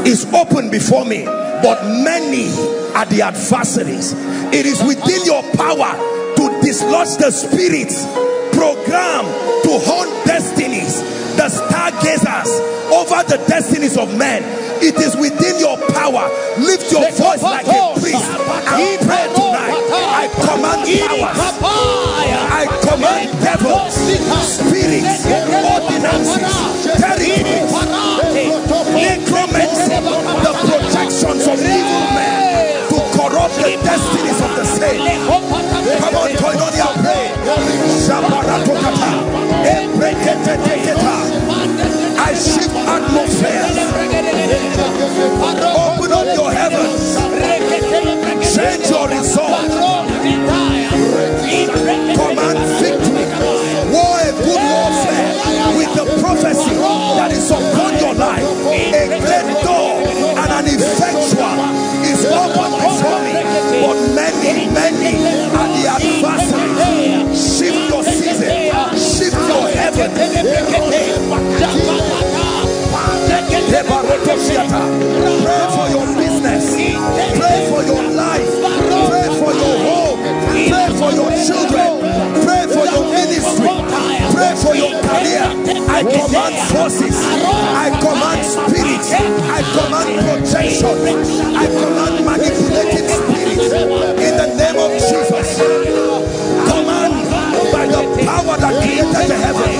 is open before me but many are the adversaries. It is within your power to dislodge the spirits program to haunt destinies the stargazers over the destinies of men. It is within your power. Lift your voice like a priest and pray tonight. I command powers. i command devils spirits ordinances territories the projections of evil men to corrupt the destinies of the saints. Come on koinonia pray. I shift atmospheres. Open up your heavens. Change your result command victory prophecy that is upon your life. A great door and an effectual is open before me but many many are the adversaries. Shift your season. Shift your heaven. Pray for your business. Pray for your life. Pray for your home for your children. Pray for your ministry. Pray for your career. I command forces. I command spirits. I command protection. I command manipulated spirits. In the name of Jesus. Command by the power that created the heaven.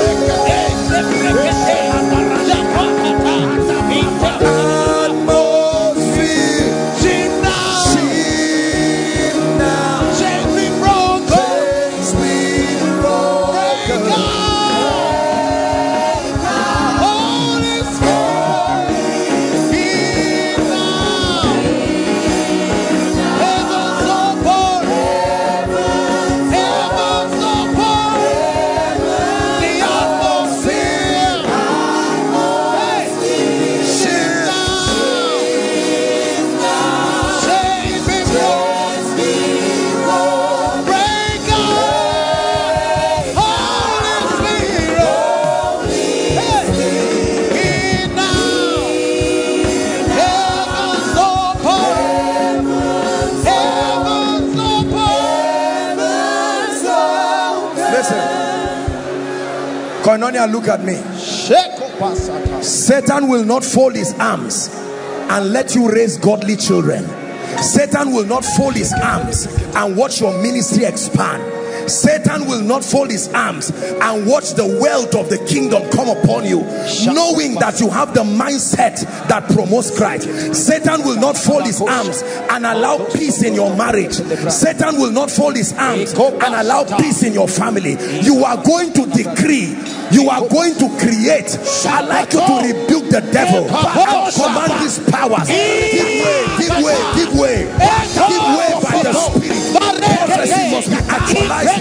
Koinonia, look at me. Satan will not fold his arms and let you raise godly children. Satan will not fold his arms and watch your ministry expand. Satan will not fold his arms and watch the wealth of the kingdom come upon you, knowing that you have the mindset that promotes Christ. Satan will not fold his arms and allow peace in your marriage. Satan will not fold his arms and allow peace in your family. You are going to decree, you are going to create. I like you to rebuke the devil and command these powers. Give way, give way, give way, give way by the spirit. Prophecy must be actualized.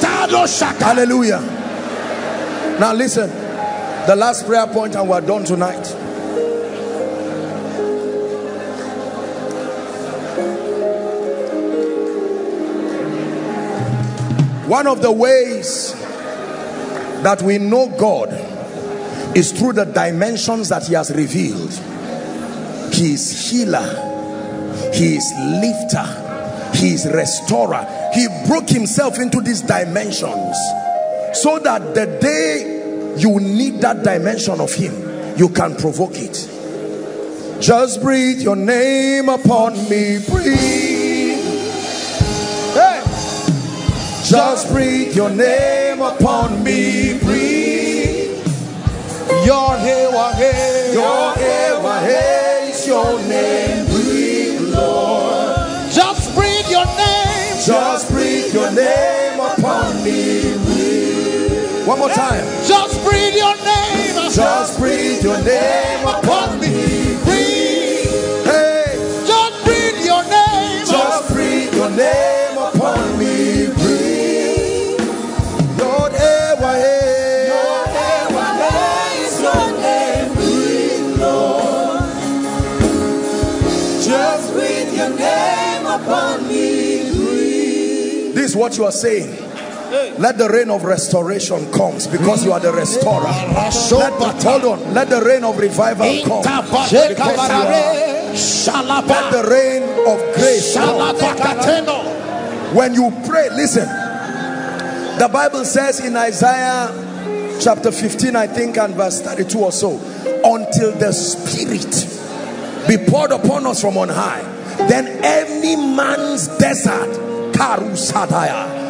Hallelujah. Now listen, the last prayer point and we're done tonight. One of the ways that we know God is through the dimensions that he has revealed. He is healer. He is lifter. He is restorer. He broke himself into these dimensions so that the day you need that dimension of him, you can provoke it. Just breathe your name upon me. Breathe. Hey. Just breathe your name upon me. Breathe. Your Hewa Your Ewa is your name. More time. Just breathe your name. Just breathe your name upon me. Breathe. Hey, Just breathe your name. just breathe your name upon me. Breathe. Lord, Ewa, is your name. Breathe, Lord. Just breathe your name upon me. Breathe. This is what you are saying. Let the rain of restoration comes because you are the restorer. Let the, hold on. Let the rain of revival come because you are. Let the rain of grace come. When you pray, listen. The Bible says in Isaiah chapter 15, I think, and verse 32 or so, until the Spirit be poured upon us from on high, then any man's desert, Karusadaya,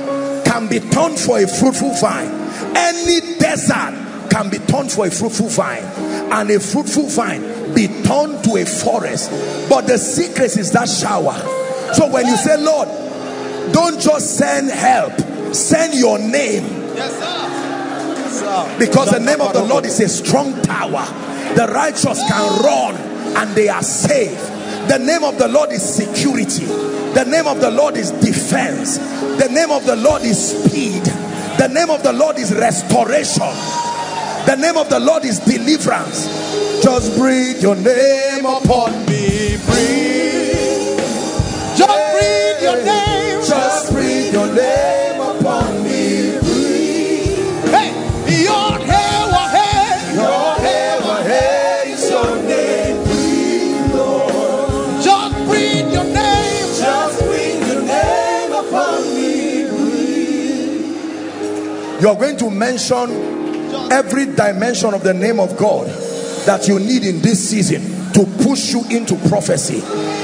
can be turned for a fruitful vine. Any desert can be turned for a fruitful vine, and a fruitful vine be turned to a forest. But the secret is that shower. So when you say, Lord, don't just send help, send your name. Because the name of the Lord is a strong tower. The righteous can run and they are safe. The name of the Lord is security. The name of the Lord is defense. The name of the Lord is speed. The name of the Lord is restoration. The name of the Lord is deliverance. Just breathe your name upon me. You're going to mention every dimension of the name of God that you need in this season to push you into prophecy.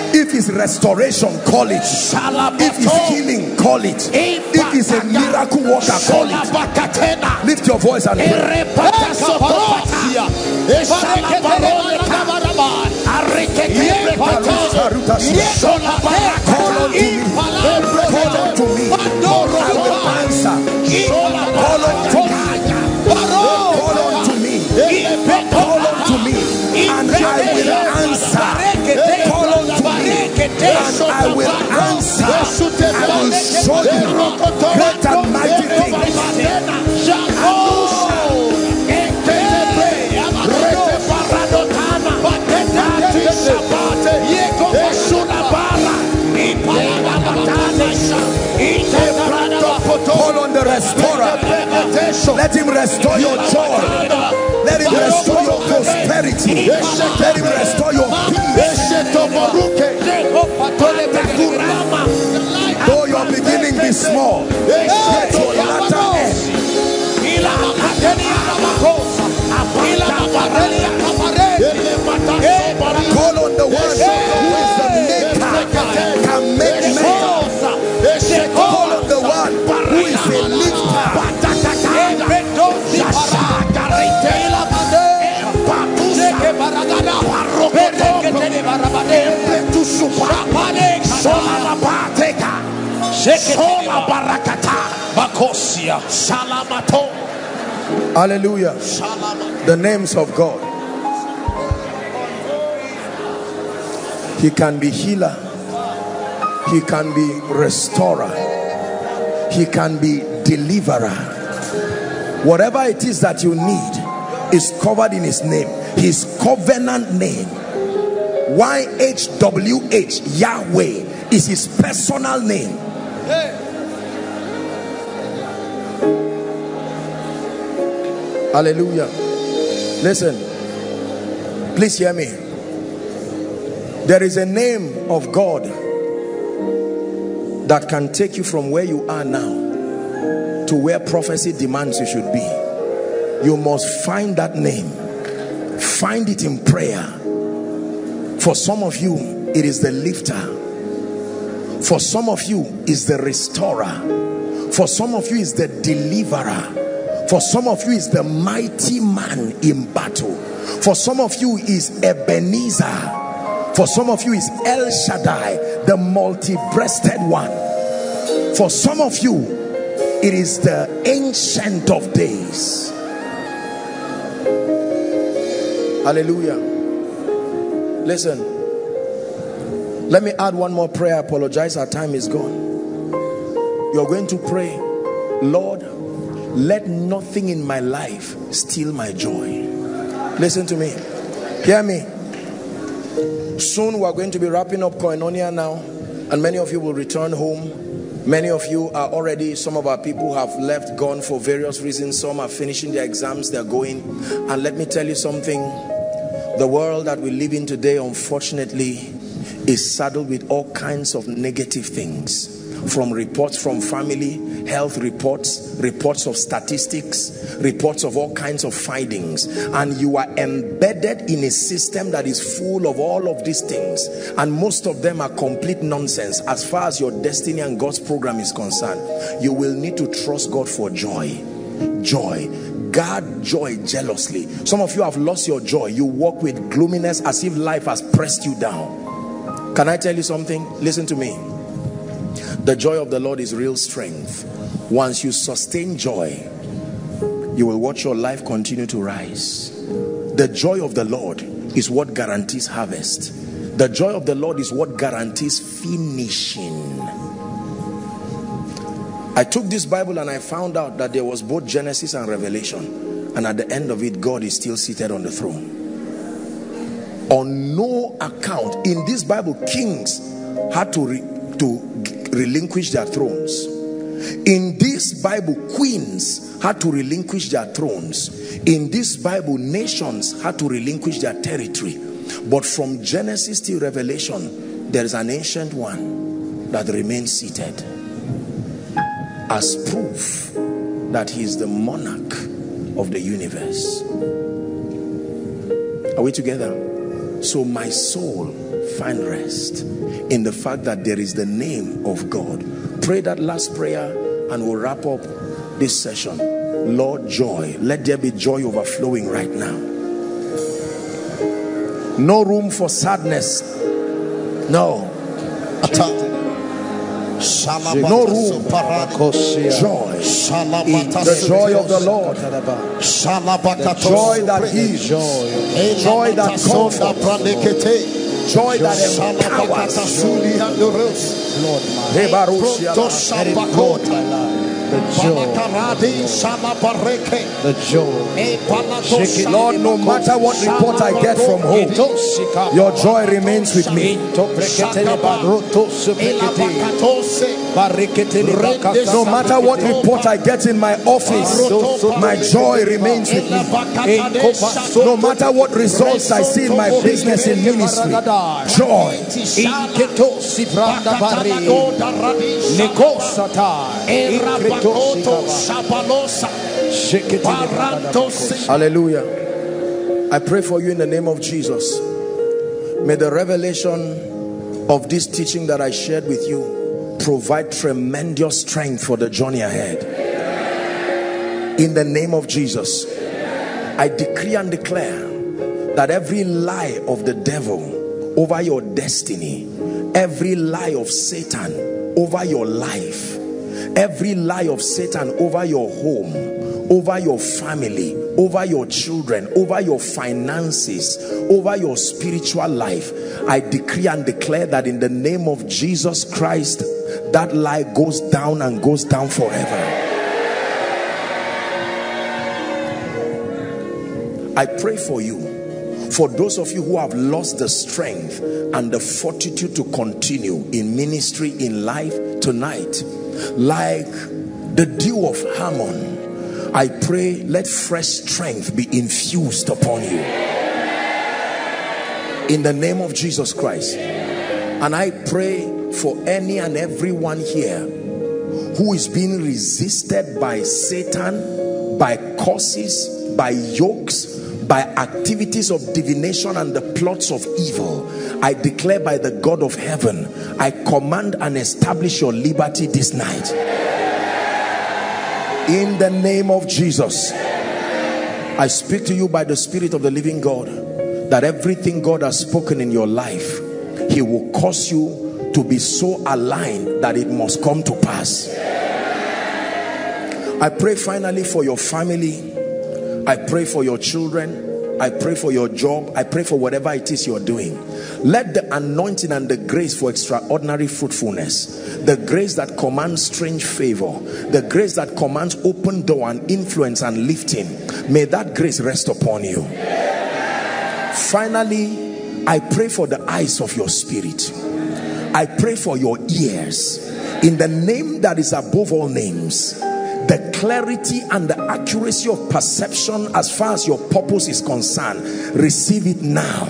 If it's restoration, call it. If it's healing, call it. If it's a miracle worker, call it. Lift your voice and pray. Call unto me. Call unto me. I will answer. Call unto. Call unto me. Call unto me. And I will answer. Call unto me. And I will answer. I will show you great and mighty things. The restorer. Let him restore your joy. Let him restore your prosperity. Let him restore your peace. Though your beginning be small, yet your latter end. Call on the one Hallelujah. The names of God. He can be healer. He can be restorer. He can be deliverer. Whatever it is that you need is covered in his name. His covenant name. YHWH Yahweh is his personal name. Hallelujah. Listen. Please hear me. There is a name of God that can take you from where you are now to where prophecy demands you should be. You must find that name. Find it in prayer. For some of you, it is the lifter. For some of you, is the restorer. For some of you, is the deliverer. For some of you, is the mighty man in battle. For some of you, is Ebenezer. For some of you, is El Shaddai, the multi-breasted one. For some of you, it is the ancient of days. Hallelujah. Listen. Let me add one more prayer. I apologize. Our time is gone. You're going to pray, Lord, let nothing in my life steal my joy. Listen to me. Hear me. Soon we're going to be wrapping up Koinonia now, and many of you will return home. Many of you are already, some of our people have left, gone for various reasons. Some are finishing their exams, they're going. And let me tell you something the world that we live in today, unfortunately, is saddled with all kinds of negative things from reports from family, health reports, reports of statistics, reports of all kinds of findings. And you are embedded in a system that is full of all of these things. And most of them are complete nonsense as far as your destiny and God's program is concerned. You will need to trust God for joy. Joy. Guard joy jealously. Some of you have lost your joy. You walk with gloominess as if life has pressed you down. Can I tell you something? Listen to me. The joy of the Lord is real strength. Once you sustain joy, you will watch your life continue to rise. The joy of the Lord is what guarantees harvest. The joy of the Lord is what guarantees finishing. I took this Bible and I found out that there was both Genesis and Revelation. And at the end of it, God is still seated on the throne. On no account, in this Bible, kings had to, re, to relinquish their thrones. In this Bible, queens had to relinquish their thrones. In this Bible, nations had to relinquish their territory. But from Genesis to Revelation, there is an ancient one that remains seated as proof that he is the monarch of the universe. Are we together? So my soul find rest in the fact that there is the name of God. Pray that last prayer and we'll wrap up this session. Lord, joy. Let there be joy overflowing right now. No room for sadness. No. No room. Joy. The joy of the Lord. The joy that heals. Joy that comforts. Joy that empowers. Lord, the joy. The joy. Lord, no matter what report I get from home, your joy remains with me. No matter what report I get in my office, my joy remains with me. No matter what results I see in my business in ministry, joy. Hallelujah. I pray for you in the name of Jesus. May the revelation of this teaching that I shared with you provide tremendous strength for the journey ahead. In the name of Jesus, I decree and declare that every lie of the devil over your destiny, every lie of Satan over your life, every lie of Satan over your home, over your family, over your children, over your finances, over your spiritual life, I decree and declare that in the name of Jesus Christ, that lie goes down and goes down forever. I pray for you for those of you who have lost the strength and the fortitude to continue in ministry in life tonight like the dew of Hermon I pray let fresh strength be infused upon you in the name of Jesus Christ and I pray for any and everyone here who is being resisted by Satan by curses by yokes by activities of divination and the plots of evil. I declare by the God of heaven I command and establish your liberty this night. In the name of Jesus I speak to you by the spirit of the living God that everything God has spoken in your life he will cause you to be so aligned that it must come to pass I pray finally for your family I pray for your children. I pray for your job. I pray for whatever it is you're doing. Let the anointing and the grace for extraordinary fruitfulness, the grace that commands strange favor, the grace that commands open door and influence and lifting, may that grace rest upon you. Finally, I pray for the eyes of your spirit. I pray for your ears. In the name that is above all names the clarity and the accuracy of perception as far as your purpose is concerned receive it now.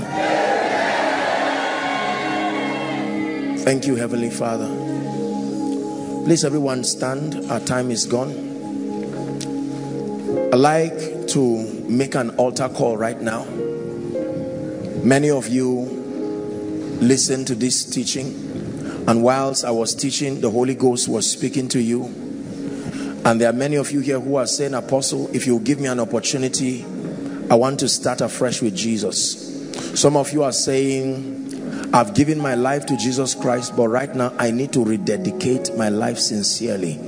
Thank you heavenly father. Please everyone stand. Our time is gone. I like to make an altar call right now. Many of you listen to this teaching and whilst i was teaching the holy ghost was speaking to you and there are many of you here who are saying, Apostle, if you give me an opportunity, I want to start afresh with Jesus. Some of you are saying, I've given my life to Jesus Christ, but right now I need to rededicate my life sincerely.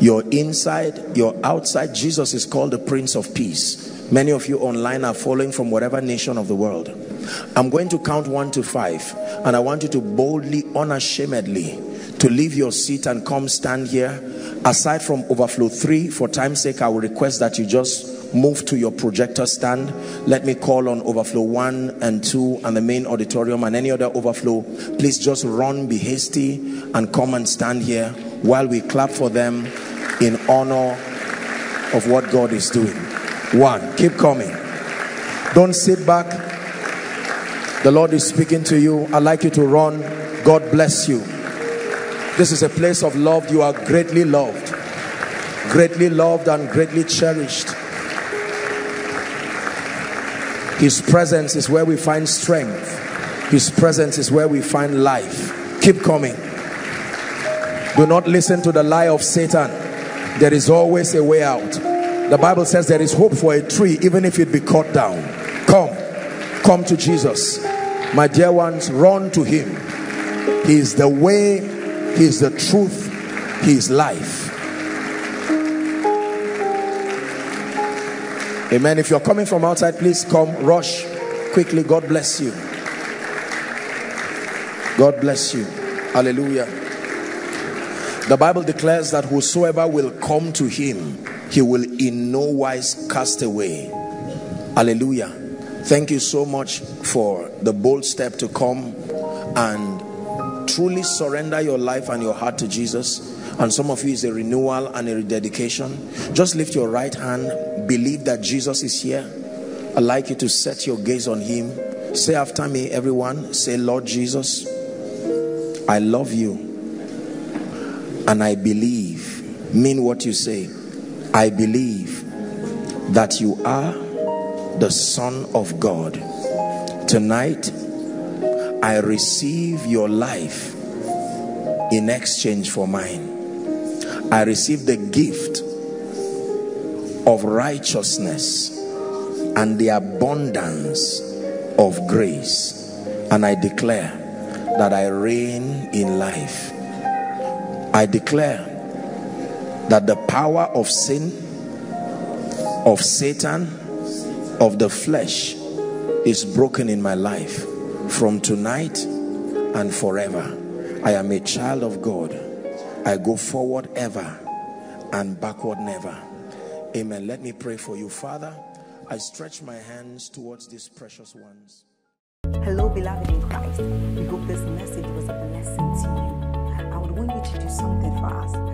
Your inside, your outside, Jesus is called the Prince of Peace. Many of you online are following from whatever nation of the world. I'm going to count one to five, and I want you to boldly, unashamedly, to leave your seat and come stand here. Aside from overflow three for time's sake i will request that you just move to your projector stand. Let me call on overflow one and two and the main auditorium and any other overflow. Please just run be hasty and come and stand here while we clap for them in honor of what god is doing. One keep coming. Don't sit back the lord is speaking to you i'd like you to run god bless you this is a place of love. You are greatly loved. Greatly loved and greatly cherished. His presence is where we find strength. His presence is where we find life. Keep coming. Do not listen to the lie of Satan. There is always a way out. The Bible says there is hope for a tree even if it be cut down. Come. Come to Jesus. My dear ones, run to him. He is the way, he is the truth, he is life. Amen. If you're coming from outside, please come, rush quickly. God bless you. God bless you. Hallelujah. The Bible declares that whosoever will come to him, he will in no wise cast away. Hallelujah. Thank you so much for the bold step to come and truly surrender your life and your heart to Jesus. And some of you is a renewal and a rededication. Just lift your right hand, believe that Jesus is here. I'd like you to set your gaze on him. Say after me, everyone. Say, Lord Jesus, I love you and I believe. Mean what you say. I believe that you are the Son of God. Tonight, I receive your life in exchange for mine. I receive the gift of righteousness and the abundance of grace. And I declare that I reign in life. I declare that the power of sin, of Satan, of the flesh is broken in my life from tonight and forever. I am a child of God. I go forward ever and backward never. Amen. Let me pray for you, Father. I stretch my hands towards these precious ones. Hello, beloved in Christ. We hope this message was a blessing to you. I would want you to do something for us.